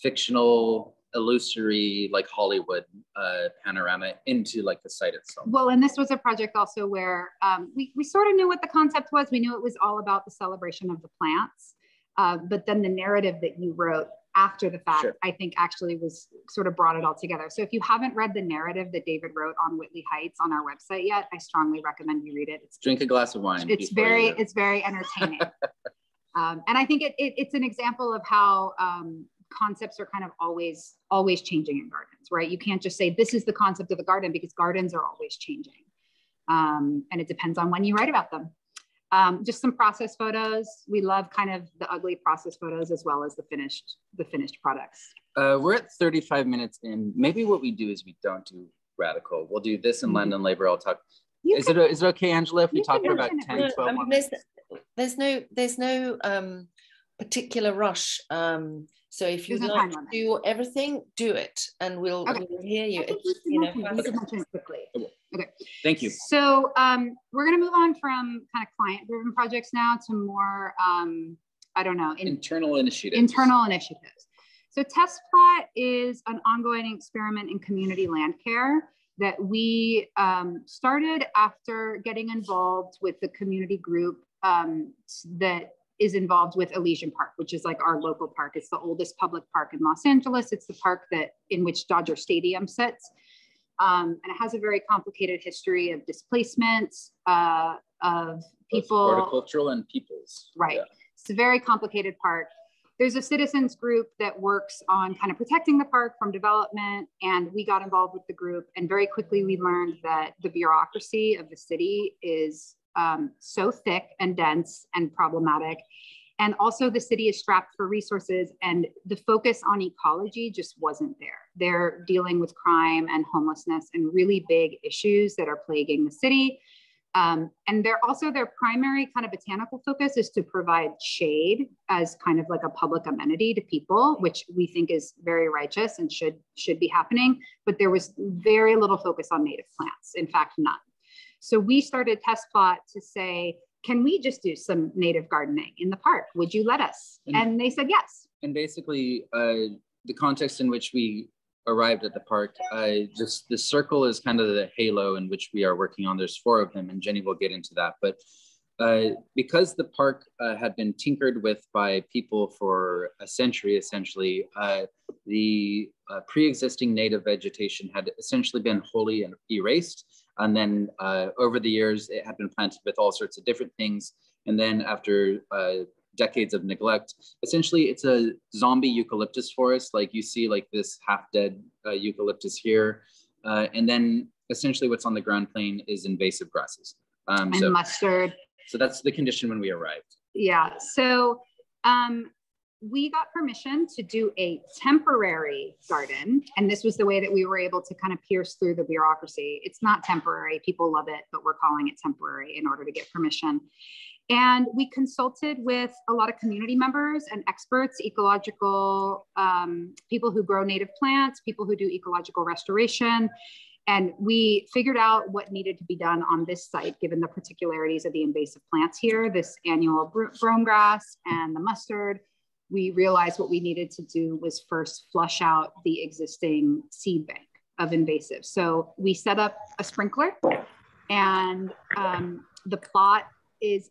fictional illusory like Hollywood uh, panorama into like the site itself. Well, and this was a project also where um, we, we sort of knew what the concept was. We knew it was all about the celebration of the plants. Uh, but then the narrative that you wrote after the fact, sure. I think actually was sort of brought it all together. So if you haven't read the narrative that David wrote on Whitley Heights on our website yet, I strongly recommend you read it. It's drink a glass of wine. It's very, it's very entertaining. [LAUGHS] um, and I think it, it, it's an example of how um, concepts are kind of always always changing in gardens right? You can't just say this is the concept of the garden because gardens are always changing. Um, and it depends on when you write about them. Um, just some process photos. We love kind of the ugly process photos as well as the finished the finished products. Uh, we're at 35 minutes in. Maybe what we do is we don't do radical. We'll do this in mm-hmm. land and labor. I'll talk. You is can, it is it okay angela if we talk for about 10 12 I mean, there's, there's no there's no um, particular rush um, so if you like to do everything, do it, and we'll, okay. we'll hear you. you know, quickly. Okay. Thank you. So um, we're going to move on from kind of client-driven projects now to more, um, I don't know, in, internal initiatives. Internal initiatives. So Test Plot is an ongoing experiment in community land care that we um, started after getting involved with the community group um, that is involved with Elysian Park, which is like our local park. It's the oldest public park in Los Angeles. It's the park that in which Dodger Stadium sits. Um, and it has a very complicated history of displacement, uh, of people. Both horticultural and peoples. Right. Yeah. It's a very complicated park. There's a citizens group that works on kind of protecting the park from development. And we got involved with the group. And very quickly we learned that the bureaucracy of the city is um, so thick and dense and problematic. And also the city is strapped for resources and the focus on ecology just wasn't there. They're dealing with crime and homelessness and really big issues that are plaguing the city. Um, and they're also their primary kind of botanical focus is to provide shade as kind of like a public amenity to people, which we think is very righteous and should should be happening. But there was very little focus on native plants. In fact, none. So we started test plot to say, can we just do some native gardening in the park? Would you let us? And, and they said yes. And basically, uh, the context in which we arrived at the park, uh, this the circle is kind of the halo in which we are working on. There's four of them, and Jenny will get into that. But uh, because the park uh, had been tinkered with by people for a century, essentially, uh, the uh, pre-existing native vegetation had essentially been wholly erased. And then uh, over the years, it had been planted with all sorts of different things. And then after uh, decades of neglect, essentially it's a zombie eucalyptus forest. Like you see like this half dead eucalyptus here. and then essentially what's on the ground plane is invasive grasses. Um, and so, mustard. So that's the condition when we arrived. Yeah. So um, we got permission to do a temporary garden. And this was the way that we were able to kind of pierce through the bureaucracy. It's not temporary, people love it, but we're calling it temporary in order to get permission. And we consulted with a lot of community members and experts, ecological um, people who grow native plants, people who do ecological restoration. And we figured out what needed to be done on this site, given the particularities of the invasive plants here, this annual brome grass and the mustard. We realized what we needed to do was first flush out the existing seed bank of invasive. So we set up a sprinkler and um, the plot is,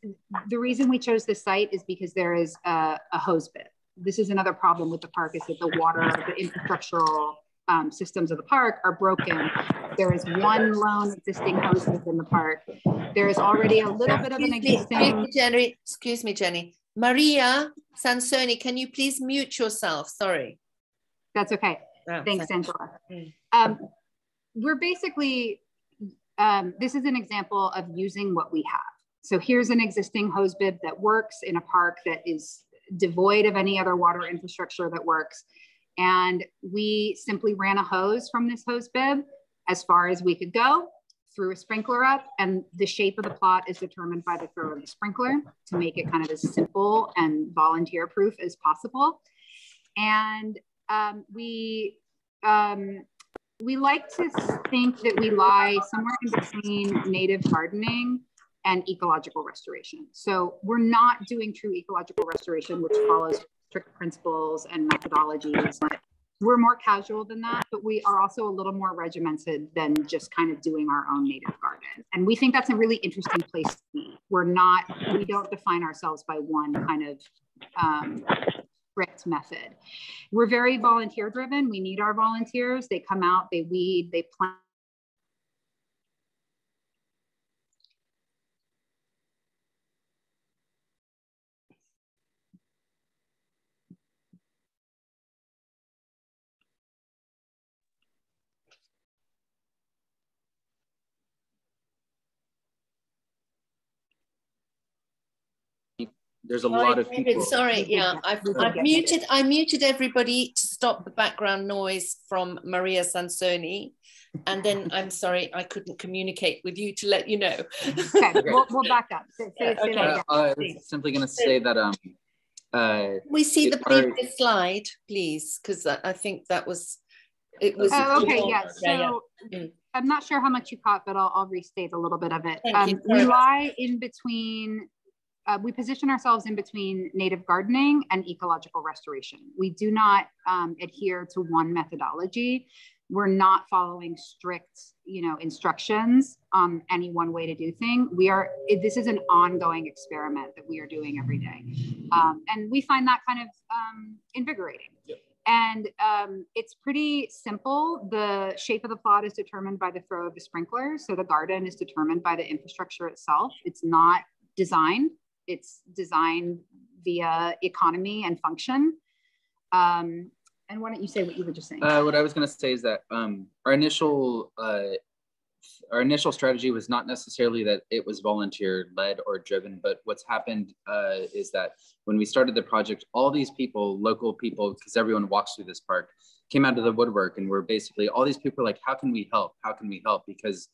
the reason we chose this site is because there is a, a hose bib. This is another problem with the park is that the water, the infrastructural um, systems of the park are broken. There is one lone existing hose within the park. There is already a little bit of an existing. Jenny, excuse me, Jenny. Maria Sansoni, can you please mute yourself? Sorry. That's okay. Oh, Thanks, sorry. Angela. Mm. Um, we're basically, um, this is an example of using what we have. So here's an existing hose bib that works in a park that is devoid of any other water infrastructure that works. And we simply ran a hose from this hose bib as far as we could go, threw a sprinkler up, and the shape of the plot is determined by the throw of the sprinkler to make it kind of as simple and volunteer proof as possible. And um, we, um, we like to think that we lie somewhere in between native gardening and ecological restoration. So we're not doing true ecological restoration, which follows strict principles and methodologies. We're more casual than that, but we are also a little more regimented than just kind of doing our own native garden. And we think that's a really interesting place to be. We're not, we don't define ourselves by one kind of um, strict method. We're very volunteer driven. We need our volunteers. They come out, they weed, they plant there's a sorry, lot of people. Sorry, yeah, I've, I've muted. I muted everybody to stop the background noise from Maria Sansoni, and then I'm sorry I couldn't communicate with you to let you know. okay, [LAUGHS] we'll, we'll back up. Say, say, okay. uh, I was simply going to say that um, uh, we see the previous slide, please, because I, I, think that was it was. Oh, okay, yeah. So. Yeah, yeah. Mm. I'm not sure how much you caught, but I'll, I'll restate a little bit of it. Um, we lie in between uh, we position ourselves in between native gardening and ecological restoration. We do not um, adhere to one methodology. We're not following strict, you know, instructions on any one way to do thing. We are. It, this is an ongoing experiment that we are doing every day, um, and we find that kind of um, invigorating. Yep. And um, it's pretty simple. The shape of the plot is determined by the throw of the sprinkler. So the garden is determined by the infrastructure itself. It's not designed it's designed via economy and function. Um, and why don't you say what you were just saying? Uh, what I was going to say is that um, our initial uh, our initial strategy was not necessarily that it was volunteer led or driven, but what's happened uh, is that when we started the project, all these people, local people, because everyone walks through this park, came out of the woodwork and were basically all these people are like, how can we help? How can we help? Because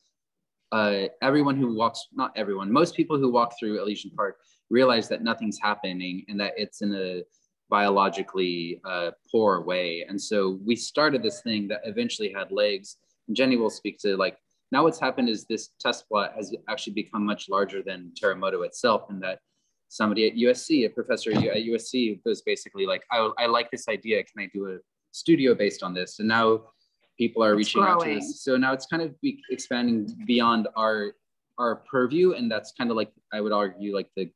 uh, everyone who walks, not everyone, most people who walk through Elysian Park realize that nothing's happening and that it's in a biologically uh, poor way. And so we started this thing that eventually had legs. And Jenny will speak to like, now what's happened is this test plot has actually become much larger than Terremoto itself and that somebody at USC, a professor at USC was basically like, I, I like this idea. Can I do a studio based on this? And now people are it's reaching growing. out to us. So now it's kind of expanding beyond our our purview. And that's kind of like, I would argue like the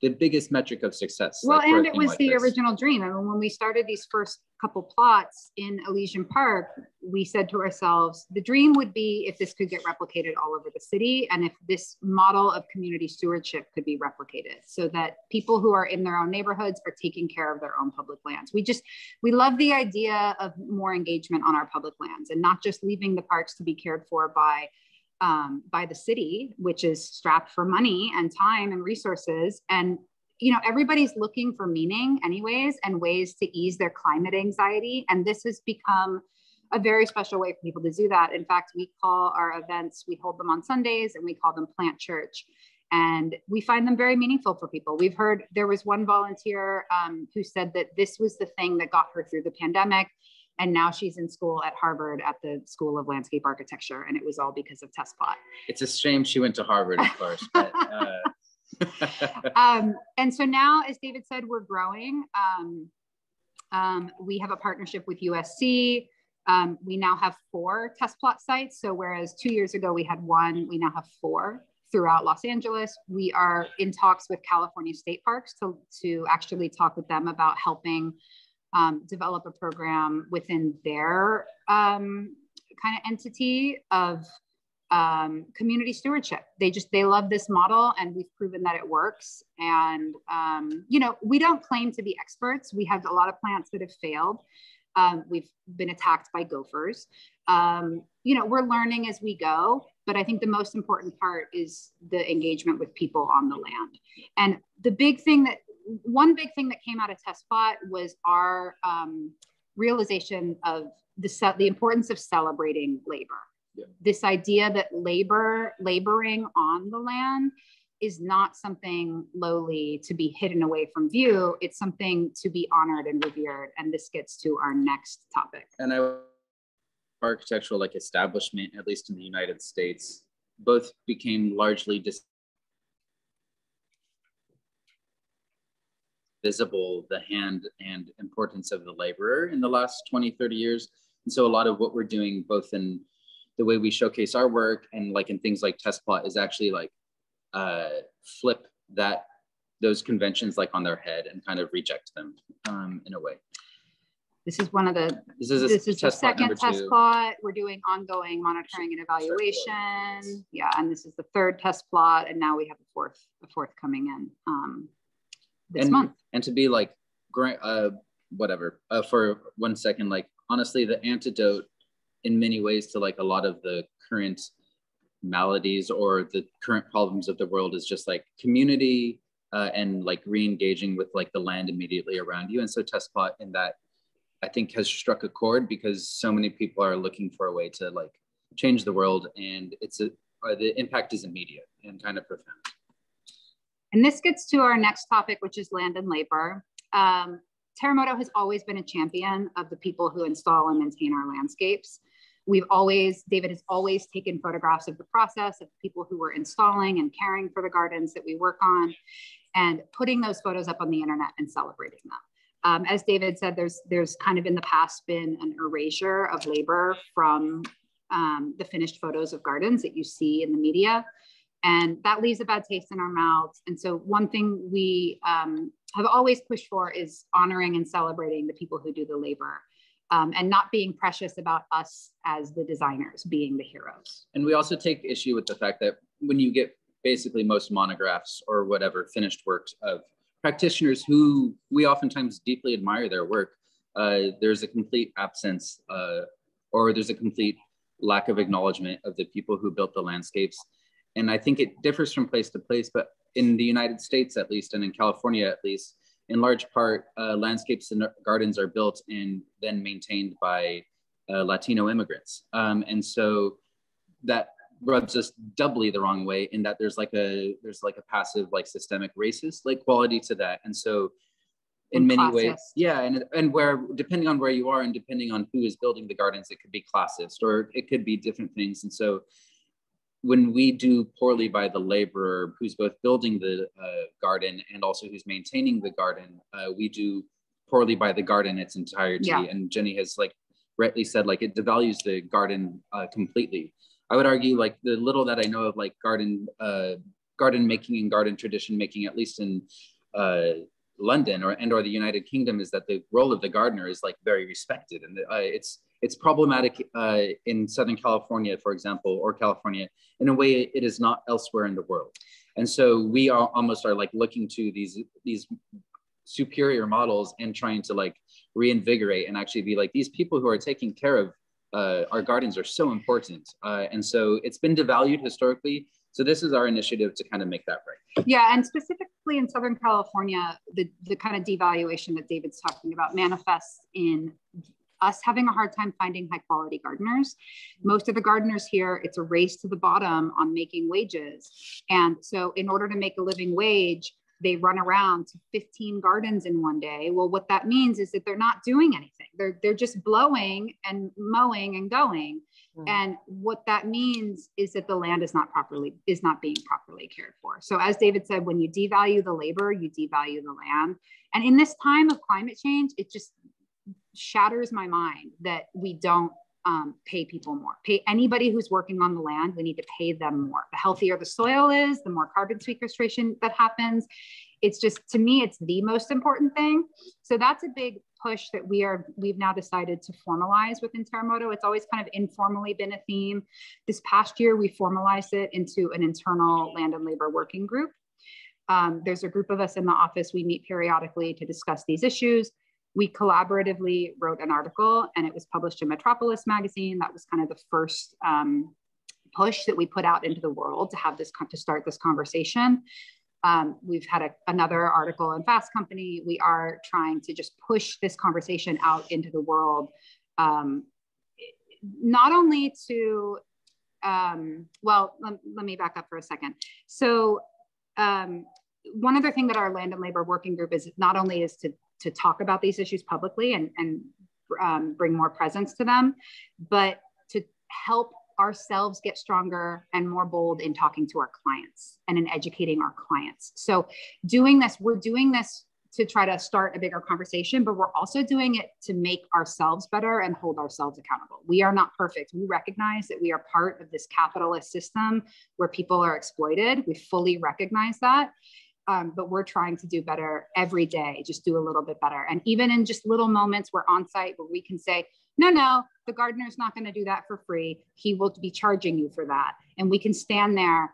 the biggest metric of success. Well, like and it was like the this. original dream. I mean, when we started these first couple plots in Elysian Park, we said to ourselves, the dream would be if this could get replicated all over the city and if this model of community stewardship could be replicated so that people who are in their own neighborhoods are taking care of their own public lands. We just, we love the idea of more engagement on our public lands and not just leaving the parks to be cared for by um, by the city, which is strapped for money and time and resources. And you know, everybody's looking for meaning, anyways, and ways to ease their climate anxiety. And this has become a very special way for people to do that. In fact, we call our events, we hold them on Sundays and we call them Plant Church. And we find them very meaningful for people. We've heard there was one volunteer um, who said that this was the thing that got her through the pandemic and now she's in school at Harvard at the School of Landscape Architecture, and it was all because of Test Plot. It's a shame she went to Harvard, of course. But, [LAUGHS] uh... um, and so now, as David said, we're growing. Um, um, we have a partnership with USC. Um, we now have four test plot sites. So whereas two years ago we had one, we now have four throughout Los Angeles. We are in talks with California State Parks to, to actually talk with them about helping um, develop a program within their um, kind of entity of um, community stewardship. They just they love this model, and we've proven that it works. And um, you know, we don't claim to be experts. We have a lot of plants that have failed. Um, we've been attacked by gophers. Um, you know, we're learning as we go. But I think the most important part is the engagement with people on the land. And the big thing that one big thing that came out of test plot was our um, realization of the, the importance of celebrating labor. Yeah. This idea that labor, laboring on the land is not something lowly to be hidden away from view. It's something to be honored and revered. And this gets to our next topic. And I architectural like establishment, at least in the United States, both became largely dis- visible the hand and importance of the laborer in the last 20, 30 years. And so a lot of what we're doing, both in the way we showcase our work and like in things like test plot is actually like uh, flip that those conventions like on their head and kind of reject them um, in a way. This is one of the, this is, this is the second test two. plot. We're doing ongoing monitoring and evaluation. Yeah, and this is the third test plot. And now we have a fourth, a fourth coming in. Um, this and, month. And to be like, uh, whatever, uh, for one second, like honestly, the antidote in many ways to like a lot of the current maladies or the current problems of the world is just like community uh, and like re-engaging with like the land immediately around you. And so test plot in that I think has struck a chord because so many people are looking for a way to like change the world and it's a, uh, the impact is immediate and kind of profound. And this gets to our next topic, which is land and labor. Um, Terremoto has always been a champion of the people who install and maintain our landscapes. We've always, David has always taken photographs of the process of people who were installing and caring for the gardens that we work on and putting those photos up on the internet and celebrating them. Um, as David said, there's, there's kind of in the past been an erasure of labor from um, the finished photos of gardens that you see in the media and that leaves a bad taste in our mouths. And so, one thing we um, have always pushed for is honoring and celebrating the people who do the labor. Um, and not being precious about us as the designers being the heroes. And we also take issue with the fact that when you get basically most monographs or whatever finished works of practitioners who we oftentimes deeply admire their work, uh, there's a complete absence uh, or there's a complete lack of acknowledgement of the people who built the landscapes. And I think it differs from place to place, but in the United States, at least, and in California, at least, in large part, uh, landscapes and gardens are built and then maintained by uh, Latino immigrants. Um, and so that rubs us doubly the wrong way in that there's like a there's like a passive like systemic racist like quality to that and so in many classist. ways yeah and and where depending on where you are and depending on who is building the gardens it could be classist or it could be different things and so when we do poorly by the laborer who's both building the uh, garden and also who's maintaining the garden uh, we do poorly by the garden its entirety. Yeah. and jenny has like rightly said like it devalues the garden uh, completely. I would argue like the little that i know of like garden uh, garden making and garden tradition making at least in uh, london or and or the united kingdom is that the role of the gardener is like very respected. And uh, it's it's problematic uh, in Southern California, for example, or California, in a way it is not elsewhere in the world. And so we are almost are like looking to these these superior models and trying to like reinvigorate and actually be like these people who are taking care of uh, our gardens are so important. Uh, and so it's been devalued historically. So this is our initiative to kind of make that right. Yeah, and specifically in Southern California, the, the kind of devaluation that David's talking about manifests in us having a hard time finding high quality gardeners. Most of the gardeners here, it's a race to the bottom on making wages. And so, in order to make a living wage, they run around to 15 gardens in one day. Well, what that means is that they're not doing anything. They're they're just blowing and mowing and going. Mm. And what that means is that the land is not properly is not being properly cared for. So as David said, when you devalue the labor, you devalue the land. And in this time of climate change, it just shatters my mind that we don't um, pay people more. Pay anybody who's working on the land, we need to pay them more. The healthier the soil is, the more carbon sequestration that happens. It's just to me, it's the most important thing. So that's a big push that we are we've now decided to formalize within Terremoto. It's always kind of informally been a theme. This past year, we formalized it into an internal land and labor working group. Um, there's a group of us in the office. We meet periodically to discuss these issues we collaboratively wrote an article and it was published in Metropolis magazine. That was kind of the first um, push that we put out into the world to have this to start this conversation. Um, we've had a, another article in Fast Company. We are trying to just push this conversation out into the world, um, not only to, um, well, let, let, me back up for a second. So um, one other thing that our land and labor working group is not only is to to talk about these issues publicly and, and um, bring more presence to them, but to help ourselves get stronger and more bold in talking to our clients and in educating our clients. So, doing this, we're doing this to try to start a bigger conversation, but we're also doing it to make ourselves better and hold ourselves accountable. We are not perfect. We recognize that we are part of this capitalist system where people are exploited. We fully recognize that. Um, but we're trying to do better every day, just do a little bit better. And even in just little moments, we're on site where we can say, no, no, the gardener's not going to do that for free. He will be charging you for that. And we can stand there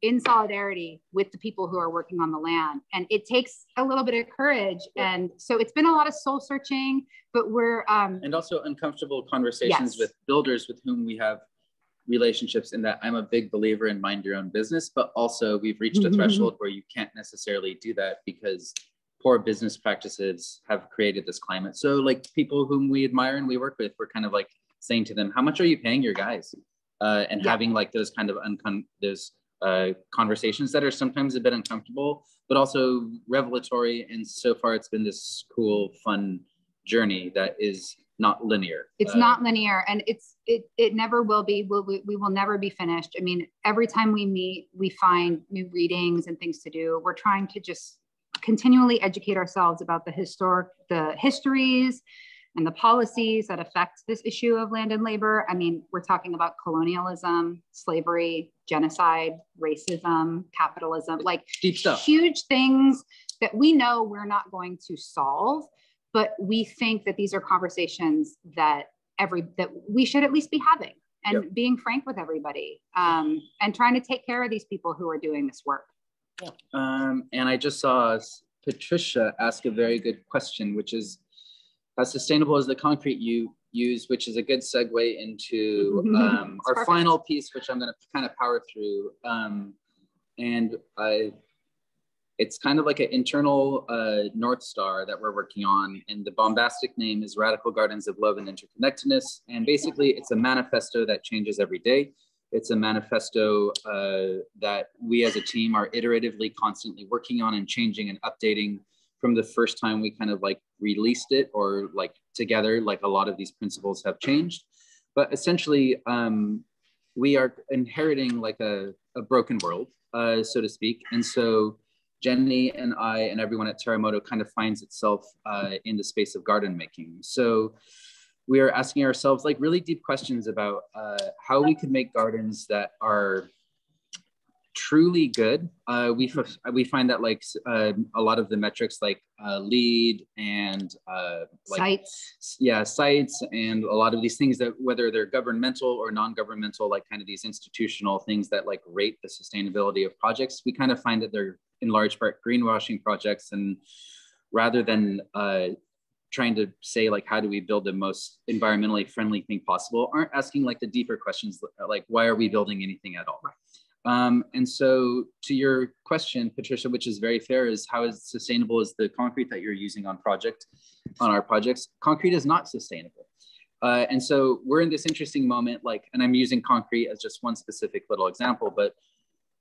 in solidarity with the people who are working on the land. And it takes a little bit of courage. And so it's been a lot of soul searching, but we're. Um, and also uncomfortable conversations yes. with builders with whom we have relationships in that I'm a big believer in mind your own business, but also we've reached a mm-hmm. threshold where you can't necessarily do that because poor business practices have created this climate. So like people whom we admire and we work with, we're kind of like saying to them, how much are you paying your guys? Uh, and yeah. having like those kind of uncon- those uh, conversations that are sometimes a bit uncomfortable, but also revelatory. And so far, it's been this cool, fun journey that is not linear. It's uh, not linear, and it's it it never will be. We'll, we we will never be finished. I mean, every time we meet, we find new readings and things to do. We're trying to just continually educate ourselves about the historic the histories and the policies that affect this issue of land and labor. I mean, we're talking about colonialism, slavery, genocide, racism, capitalism, like deep stuff, huge things that we know we're not going to solve but we think that these are conversations that every that we should at least be having and yep. being frank with everybody um, and trying to take care of these people who are doing this work um, and i just saw Patricia ask a very good question, which is how sustainable is the concrete you use, which is a good segue into um, our perfect. final piece, which I'm going to kind of power through. Um, and I, it's kind of like an internal uh, North Star that we're working on. And the bombastic name is Radical Gardens of Love and Interconnectedness. And basically, it's a manifesto that changes every day. It's a manifesto uh, that we as a team are iteratively constantly working on and changing and updating from the first time we kind of like released it or like together, like a lot of these principles have changed. But essentially, um, we are inheriting like a, a broken world, uh, so to speak. And so Jenny and I and everyone at Terremoto kind of finds itself uh, in the space of garden making. So we are asking ourselves like really deep questions about uh, how we could make gardens that are truly good. Uh, we we find that like uh, a lot of the metrics like uh, LEED and uh, like, sites, yeah, sites, and a lot of these things that whether they're governmental or non-governmental, like kind of these institutional things that like rate the sustainability of projects, we kind of find that they're in large part greenwashing projects, and rather than uh, trying to say like how do we build the most environmentally friendly thing possible aren't asking like the deeper questions like why are we building anything at all um, and so to your question, Patricia, which is very fair, is how is sustainable is the concrete that you're using on project, on our projects? Concrete is not sustainable. Uh, and so we're in this interesting moment, like, and I'm using concrete as just one specific little example, but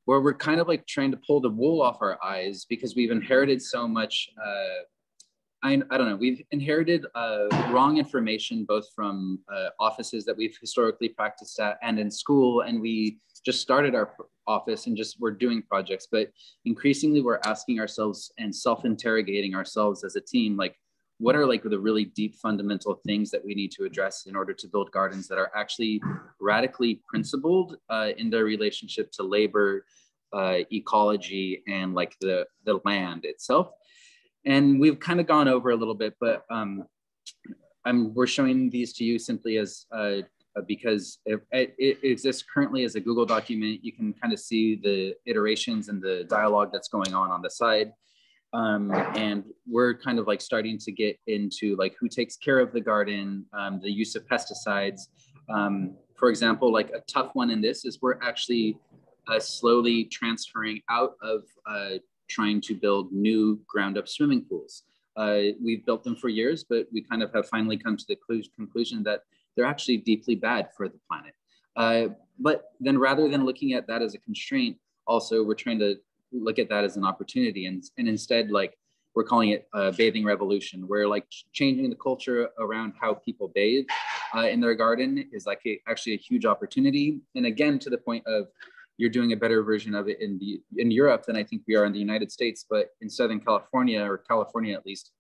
where we're kind of like trying to pull the wool off our eyes because we've inherited so much uh, I, I don't know, we've inherited uh, wrong information both from uh, offices that we've historically practiced at and in school. And we just started our office and just we're doing projects. But increasingly, we're asking ourselves and self interrogating ourselves as a team like, what are like the really deep fundamental things that we need to address in order to build gardens that are actually radically principled uh, in their relationship to labor, uh, ecology, and like the, the land itself? and we've kind of gone over a little bit, but um, I'm, we're showing these to you simply as uh, because it, it, exists currently as a Google document. You can kind of see the iterations and the dialogue that's going on on the side. Um, and we're kind of like starting to get into like who takes care of the garden, um, the use of pesticides. Um, for example, like a tough one in this is we're actually uh, slowly transferring out of uh, trying to build new ground up swimming pools. Uh, we've built them for years, but we kind of have finally come to the conclusion that they're actually deeply bad for the planet. Uh, but then rather than looking at that as a constraint, also we're trying to look at that as an opportunity and, and instead like we're calling it a bathing revolution. We're like changing the culture around how people bathe uh, in their garden is like a, actually a huge opportunity. And again, to the point of you're doing a better version of it in the in Europe than I think we are in the United States. But in Southern California or California at least,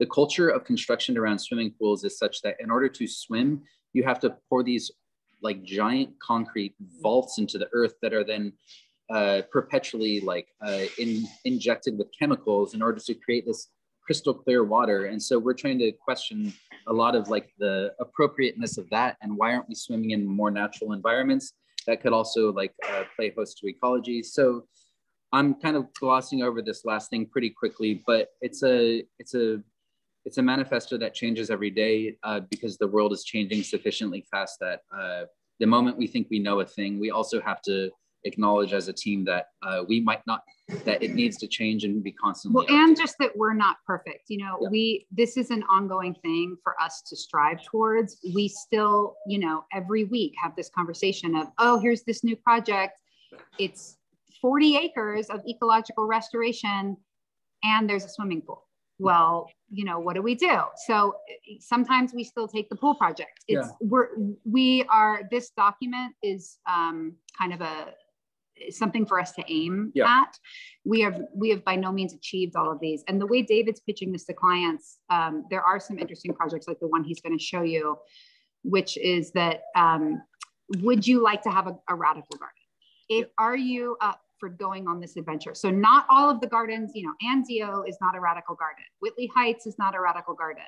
the culture of construction around swimming pools is such that in order to swim, you have to pour these like giant concrete vaults into the earth that are then uh, perpetually like uh, in, injected with chemicals in order to create this crystal clear water. And so we're trying to question a lot of like the appropriateness of that and why aren't we swimming in more natural environments? that could also like uh, play host to ecology. So I'm kind of glossing over this last thing pretty quickly, but it's a it's a it's a manifesto that changes every day uh, because the world is changing sufficiently fast that uh, the moment we think we know a thing, we also have to acknowledge as a team that uh, we might not that it needs to change and be constantly well and just that we're not perfect you know yeah. we this is an ongoing thing for us to strive towards. We still you know every week have this conversation of oh here's this new project. It's 40 acres of ecological restoration and there's a swimming pool. Well you know what do we do? So sometimes we still take the pool project. It's yeah. we're we are this document is um, kind of a something for us to aim yeah. at. We have we have by no means achieved all of these. And the way David's pitching this to clients, um, there are some interesting projects like the one he's going to show you, which is that um, would you like to have a, a radical garden? If yeah. are you up for going on this adventure? So not all of the gardens, you know, Anzio is not a radical garden. Whitley Heights is not a radical garden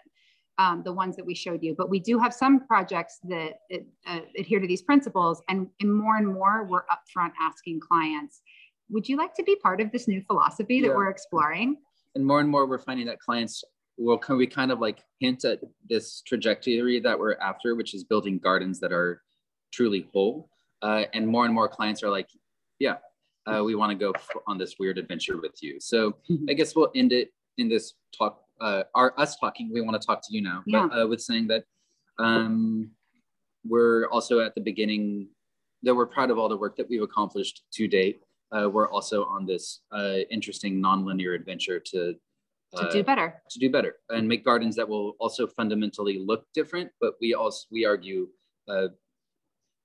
um, the ones that we showed you. But we do have some projects that uh, adhere to these principles. And, and more and more, we're upfront asking clients, would you like to be part of this new philosophy that yeah. we're exploring? and more and more we're finding that clients will can we kind of like hint at this trajectory that we're after, which is building gardens that are truly whole. Uh, and more and more clients are like, yeah, uh, we want to go on this weird adventure with you. So [LAUGHS] I guess we'll end it in this talk. Uh, our us talking. We want to talk to you now, yeah. but uh, with saying that um, we're also at the beginning. That we're proud of all the work that we've accomplished to date. Uh, we're also on this uh, interesting nonlinear adventure to to do better to do better and make gardens that will also fundamentally look different but we also we argue uh,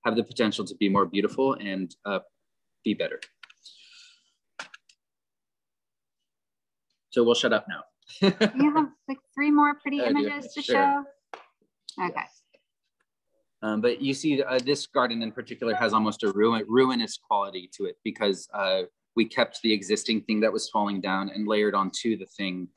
have the potential to be more beautiful and uh, be better so we'll shut up now you have like three more pretty images to sure. show. Okay. Um, but you see uh, this garden in particular has almost a ruin, ruinous quality to it because uh, we kept the existing thing that was falling down and layered onto the thing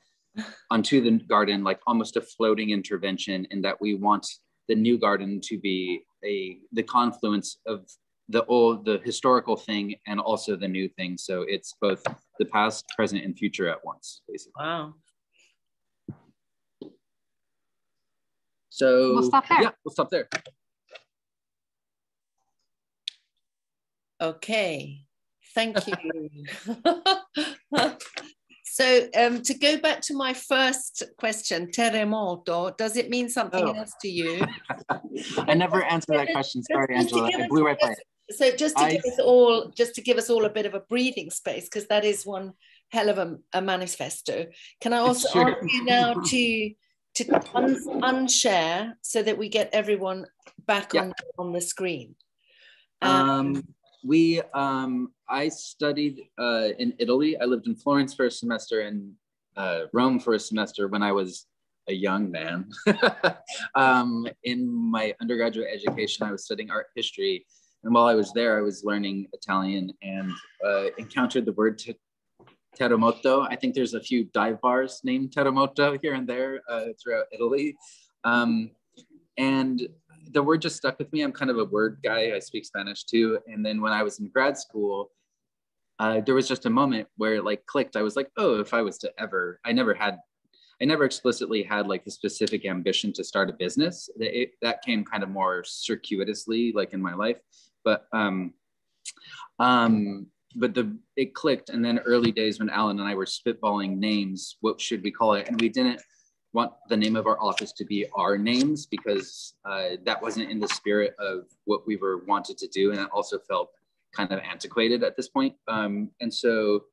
onto the garden like almost a floating intervention in that we want the new garden to be a the confluence of the old the historical thing and also the new thing. So it's both the past present and future at once basically. Wow so we'll stop there yeah we'll stop there okay thank [LAUGHS] you [LAUGHS] So um, to go back to my first question, terremoto, does it mean something oh. else to you? [LAUGHS] I never answered that question. Sorry, Angela. I blew right by it. So just to I... give us all, just to give us all a bit of a breathing space, because that is one hell of a, a manifesto. Can I also ask you now to to un unshare so that we get everyone back yeah. on on the screen? Um, um, we um, I studied uh, in Italy. I lived in Florence for a semester and uh, Rome for a semester when I was a young man. [LAUGHS] um, in my undergraduate education, I was studying art history. And while I was there, I was learning Italian and uh, encountered the word terremoto. I think there's a few dive bars named terremoto [LAUGHS] here and there uh, throughout Italy. Um, and the word just stuck with me. I'm kind of a word guy. I speak Spanish too. And then when I was in grad school, uh, there was just a moment where it like clicked. I was like, oh, if I was to ever, I never had, I never explicitly had like the specific ambition to start a business. It, that came kind of more circuitously, like in my life. But um, um, but the it clicked. And then early days when Alan and I were spitballing names, what should we call it? And we didn't want the name of our office to be our names because uh, that wasn't in the spirit of what we were wanted to do. And it also felt kind of antiquated at this point. Um, and so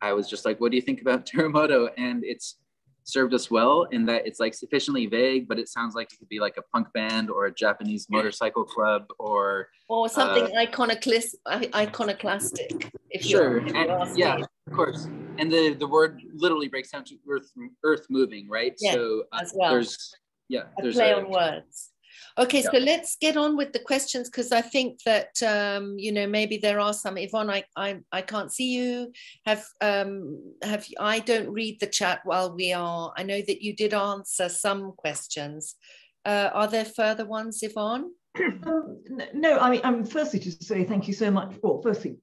I was just like, what do you think about Terremoto? And it's served us well in that it's like sufficiently vague, but it sounds like it could be like a punk band or a Japanese motorcycle club or or something uh, iconoclast iconoclastic. If sure, and, yeah, of course. And the the word literally breaks down to earth earth moving, right? Yeah, so uh, as well. There's yeah, a there's play a, on words. Okay, yeah. so let's get on with the questions because I think that um, you know maybe there are some. Yvonne, I I, I can't see you. Have um, have I don't read the chat while we are. I know that you did answer some questions. Uh, are there further ones, Yvonne? Um, no, I mean, I'm firstly to say thank you so much. Well, firstly,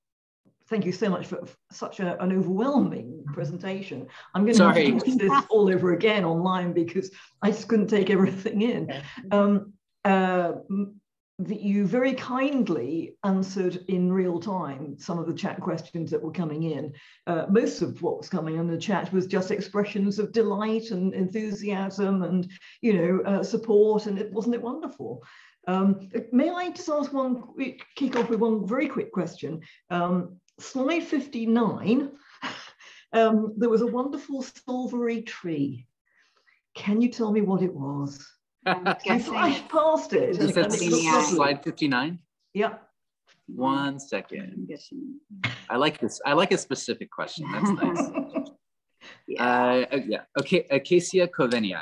thank you so much for, for such a, an overwhelming presentation. I'm going to have to do this all over again online because I just couldn't take everything in. Um, uh, that you very kindly answered in real time some of the chat questions that were coming in. Uh, most of what was coming in the chat was just expressions of delight and enthusiasm and you know uh, support, and it wasn't it wonderful. Um, may I just ask one quick, kick off with one very quick question? Um, slide 59, [LAUGHS] um, there was a wonderful silvery tree. Can you tell me what it was? I [LAUGHS] flashed past it. Is that slide 59? Yeah. One second. I like this. I like a specific question. That's [LAUGHS] nice. yeah. Uh, yeah. Okay. Acacia covenyi.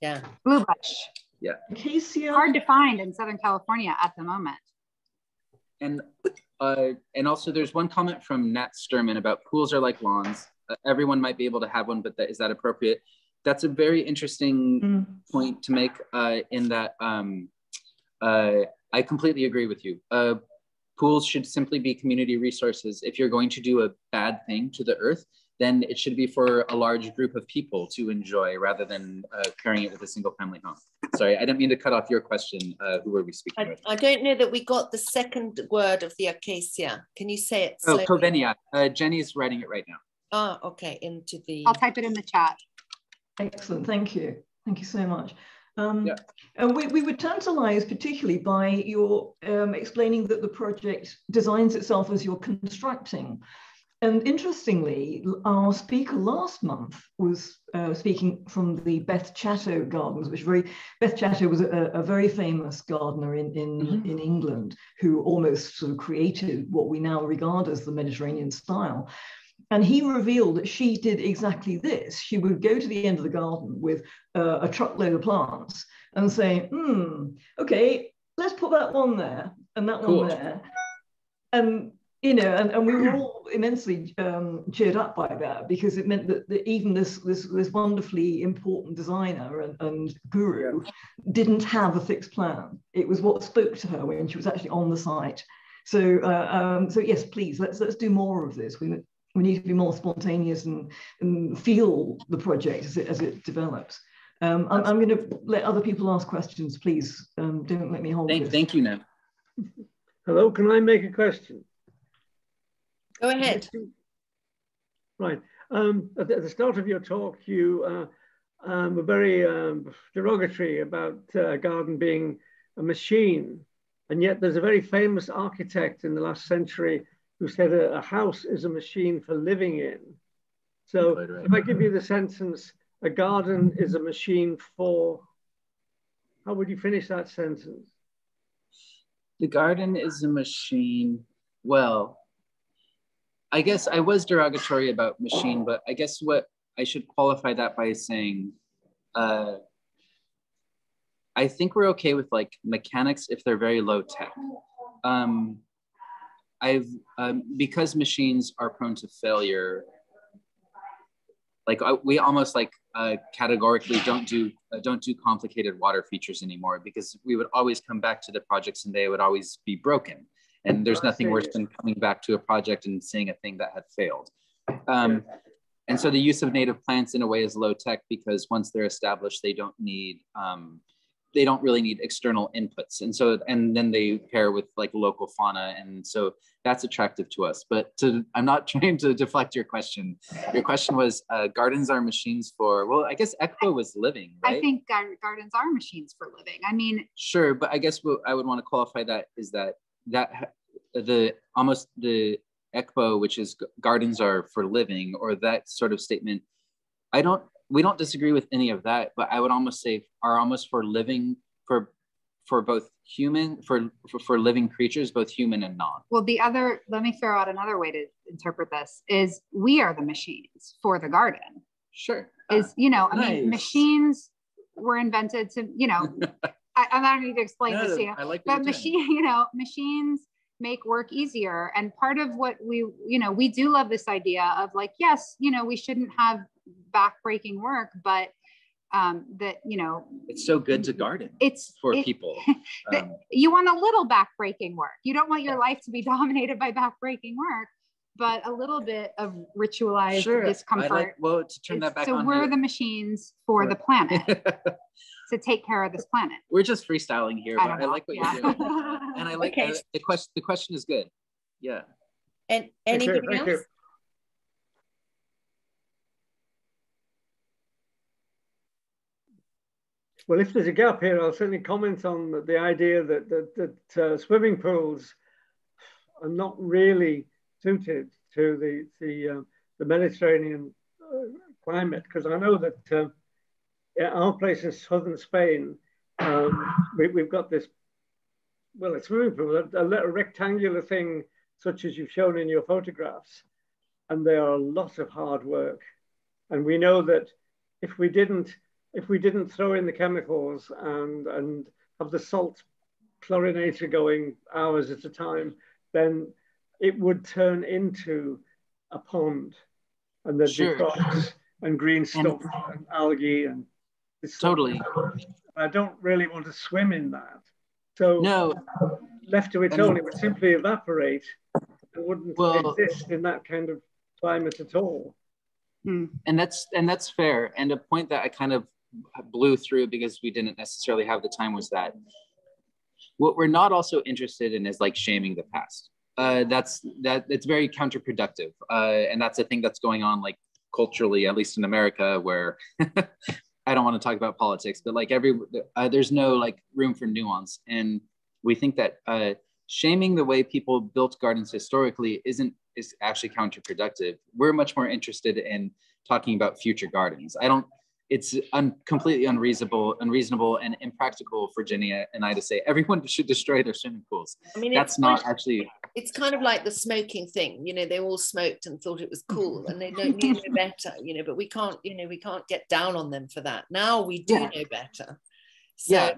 Yeah. Blue bush. Yeah. Acacia. Hard to find in Southern California at the moment. And uh, and also there's one comment from Nat Sturman about pools are like lawns. Uh, everyone might be able to have one, but that, is that appropriate? That's a very interesting mm. point to make uh, in that um, uh, I completely agree with you. Uh, pools should simply be community resources. If you're going to do a bad thing to the earth, then it should be for a large group of people to enjoy rather than uh, carrying it with a single family home. Sorry, I didn't mean to cut off your question. Uh, who were we speaking I, with? I don't know that we got the second word of the acacia. Can you say it? Oh, Covenia. Uh, Jenny's writing it right now. Ah, okay, into the... I'll type it in the chat. Excellent, thank you. Thank you so much. Um, yeah. And we, we were tantalized particularly by your um, explaining that the project designs itself as you're constructing. And interestingly, our speaker last month was uh, speaking from the Beth Chatto Gardens, which very Beth Chatto was a, a very famous gardener in in, mm -hmm. in England who almost sort of created what we now regard as the Mediterranean style. And he revealed that she did exactly this. She would go to the end of the garden with uh, a truckload of plants and say, hmm, okay, let's put that one there and that one there. And, you know, and, and we were all immensely um, cheered up by that because it meant that, that even this, this, this wonderfully important designer and, and guru didn't have a fixed plan. It was what spoke to her when she was actually on the site. So, uh, um, so yes, please let's let's do more of this. We we need to be more spontaneous and, and feel the project as it, as it develops. Um, I'm, I'm, going to let other people ask questions, please. Um, don't let me hold thank, this. Thank you, Ned. Hello, can I make a question? Go ahead. Right. Um, at, the, start of your talk, you uh, um, were very um, derogatory about uh, garden being a machine. And yet there's a very famous architect in the last century who said a, a house is a machine for living in. So right. if I give you the sentence, a garden is a machine for, how would you finish that sentence? The garden is a machine. Well, I guess I was derogatory about machine, but I guess what I should qualify that by saying, uh, I think we're okay with like mechanics if they're very low tech. Um, I've um, because machines are prone to failure. Like I, we almost like uh, categorically don't do uh, don't do complicated water features anymore because we would always come back to the projects and they would always be broken. And there's nothing worse than coming back to a project and seeing a thing that had failed. Um, and so the use of native plants in a way is low tech because once they're established, they don't need um, they don't really need external inputs. And so, and then they pair with like local fauna. And so that's attractive to us. But to, I'm not [LAUGHS] trying to deflect your question. Your question was uh, gardens are machines for, well, I guess Ekpo was living, right? I think gardens are machines for living. I mean, sure. But I guess what I would want to qualify that is that, that the almost the Ekpo, which is gardens are for living or that sort of statement, I don't we don't disagree with any of that, but I would almost say are almost for living for for both human for, for for living creatures, both human and non. Well, the other let me throw out another way to interpret this is we are the machines for the garden. Sure. Is you know, I mean, machines were invented to, you know, [LAUGHS] I, am not going to explain no, this to you. I like but machine, [LAUGHS] you know, machines make work easier. And part of what we, you know, we do love this idea of like, yes, you know, we shouldn't have backbreaking work, but um, that you know it's so good to garden it's for it, people [LAUGHS] um, you want a little backbreaking work. You don't want your life to be [LAUGHS] dominated by backbreaking work but a little bit of ritualized sure. discomfort like, well to turn that back so we're here. the machines for the planet [LAUGHS] to take care of this planet. We're just freestyling here but I, I like what yeah. you're doing. And i like okay. uh, the question the question is good. Yeah. And anybody else Well, if there's a gap here, I'll certainly comment on the idea that, that, that uh, swimming pools are not really suited to the, the, uh, the Mediterranean uh, climate, because I know that uh, our place in southern Spain, um, we, have got this, well, a swimming pool, a, a little rectangular thing, such as you've shown in your photographs, and they are a lot of hard work. And we know that if we didn't if we didn't throw in the chemicals and, and have the salt chlorinator going hours at a time, then it would turn into a pond and there'd sure. be frogs and green stuff and, and algae and totally. I don't really want to swim in that. So no, left to its own, it would simply evaporate and wouldn't well, exist in that kind of climate at all. Hmm. And that's and that's fair. And a point that I kind of blew through because we didn't necessarily have the time was that what we're not also interested in is like shaming the past. Uh, that's that it's very counterproductive, uh, and that's a thing that's going on like culturally, at least in America, where [LAUGHS] I don't want to talk about politics, but like every uh, there's no like room for nuance, and we think that uh, shaming the way people built gardens historically isn't is actually counterproductive. We're much more interested in talking about future gardens. I don't. It's un, completely unreasonable, unreasonable, and impractical for Jenny and I to say everyone [LAUGHS] should destroy their swimming pools. I mean, that's not kind of, actually. It's kind of like the smoking thing. You know, they all smoked and thought it was cool, [LAUGHS] and they don't know better. You know, but we can't. You know, we can't get down on them for that. Now we do yeah. know better. So. Yeah,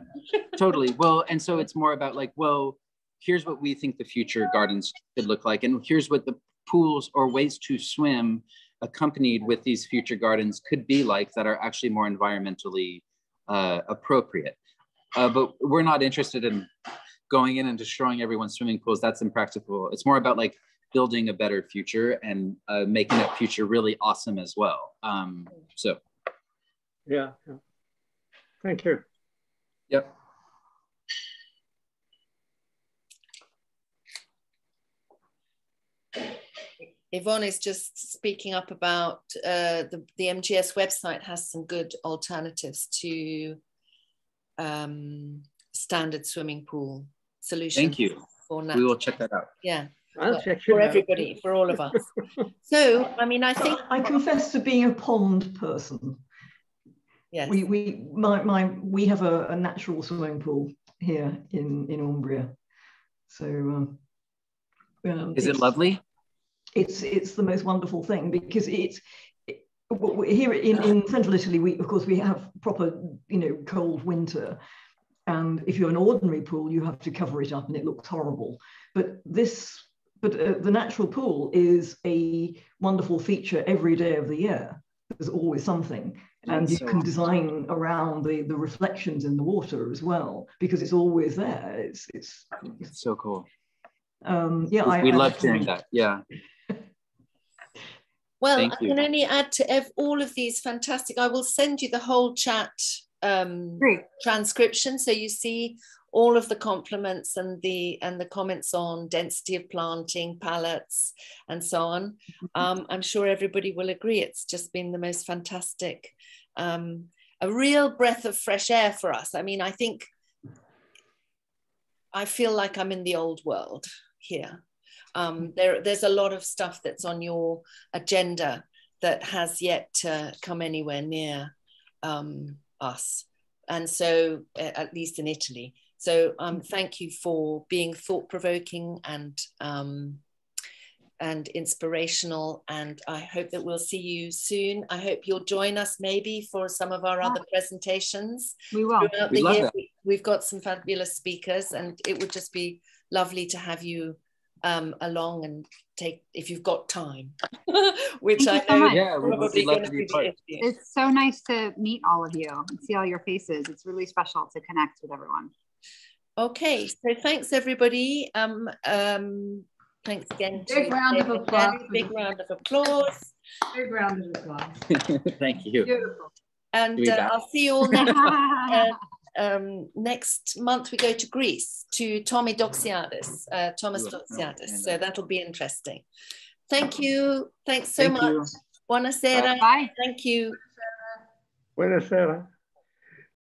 totally. Well, and so it's more about like, well, here's what we think the future gardens should look like, and here's what the pools or ways to swim accompanied with these future gardens could be like that are actually more environmentally uh, appropriate. Uh, but we're not interested in going in and destroying everyone's swimming pools. That's impractical. It's more about like building a better future and uh, making that future really awesome as well. Um, so. Yeah. yeah. Thank you. Yep. Yvonne is just speaking up about uh, the, the MGS website has some good alternatives to um, standard swimming pool solutions. Thank you. For we will check that out. Yeah. I'll check for everybody, out. for all of us. [LAUGHS] so, I mean, I think I confess to being a pond person. Yes. We we my, my we have a, a natural swimming pool here in in Umbria. So um, um, is it lovely? It's it's the most wonderful thing because it's it, here in, in central Italy, we of course we have proper you know cold winter, and if you're an ordinary pool, you have to cover it up and it looks horrible. But this, but uh, the natural pool is a wonderful feature every day of the year. There's always something, and you so can design around the the reflections in the water as well because it's always there. It's it's, it's so cool. Um, yeah, we I, love I, hearing that. Yeah. Well, Thank I you. can only add to ev- all of these fantastic. I will send you the whole chat um, transcription, so you see all of the compliments and the and the comments on density of planting, palettes, and so on. Mm-hmm. Um, I'm sure everybody will agree. It's just been the most fantastic, um, a real breath of fresh air for us. I mean, I think I feel like I'm in the old world here. Um, there, there's a lot of stuff that's on your agenda that has yet to come anywhere near um, us. And so, at least in Italy. So, um, thank you for being thought provoking and um, and inspirational. And I hope that we'll see you soon. I hope you'll join us maybe for some of our yeah. other presentations. We will. We love that. We've got some fabulous speakers, and it would just be lovely to have you um, along and take if you've got time, [LAUGHS] which Thank I know so yeah, probably going to be It's so nice to meet all of you and see all your faces. It's really special to connect with everyone. Okay, so thanks everybody. Um, um, thanks again. Big round of applause. Big round of applause. Big round of applause. Thank you. Beautiful. And uh, I'll see you all next. uh, [LAUGHS] um, next month we go to Greece to Tommy Doxiadis, uh, Thomas Doxiadis. So that'll be interesting. Thank you. Thanks so Thank much. You. Buonasera. Bye. Thank you. Buonasera.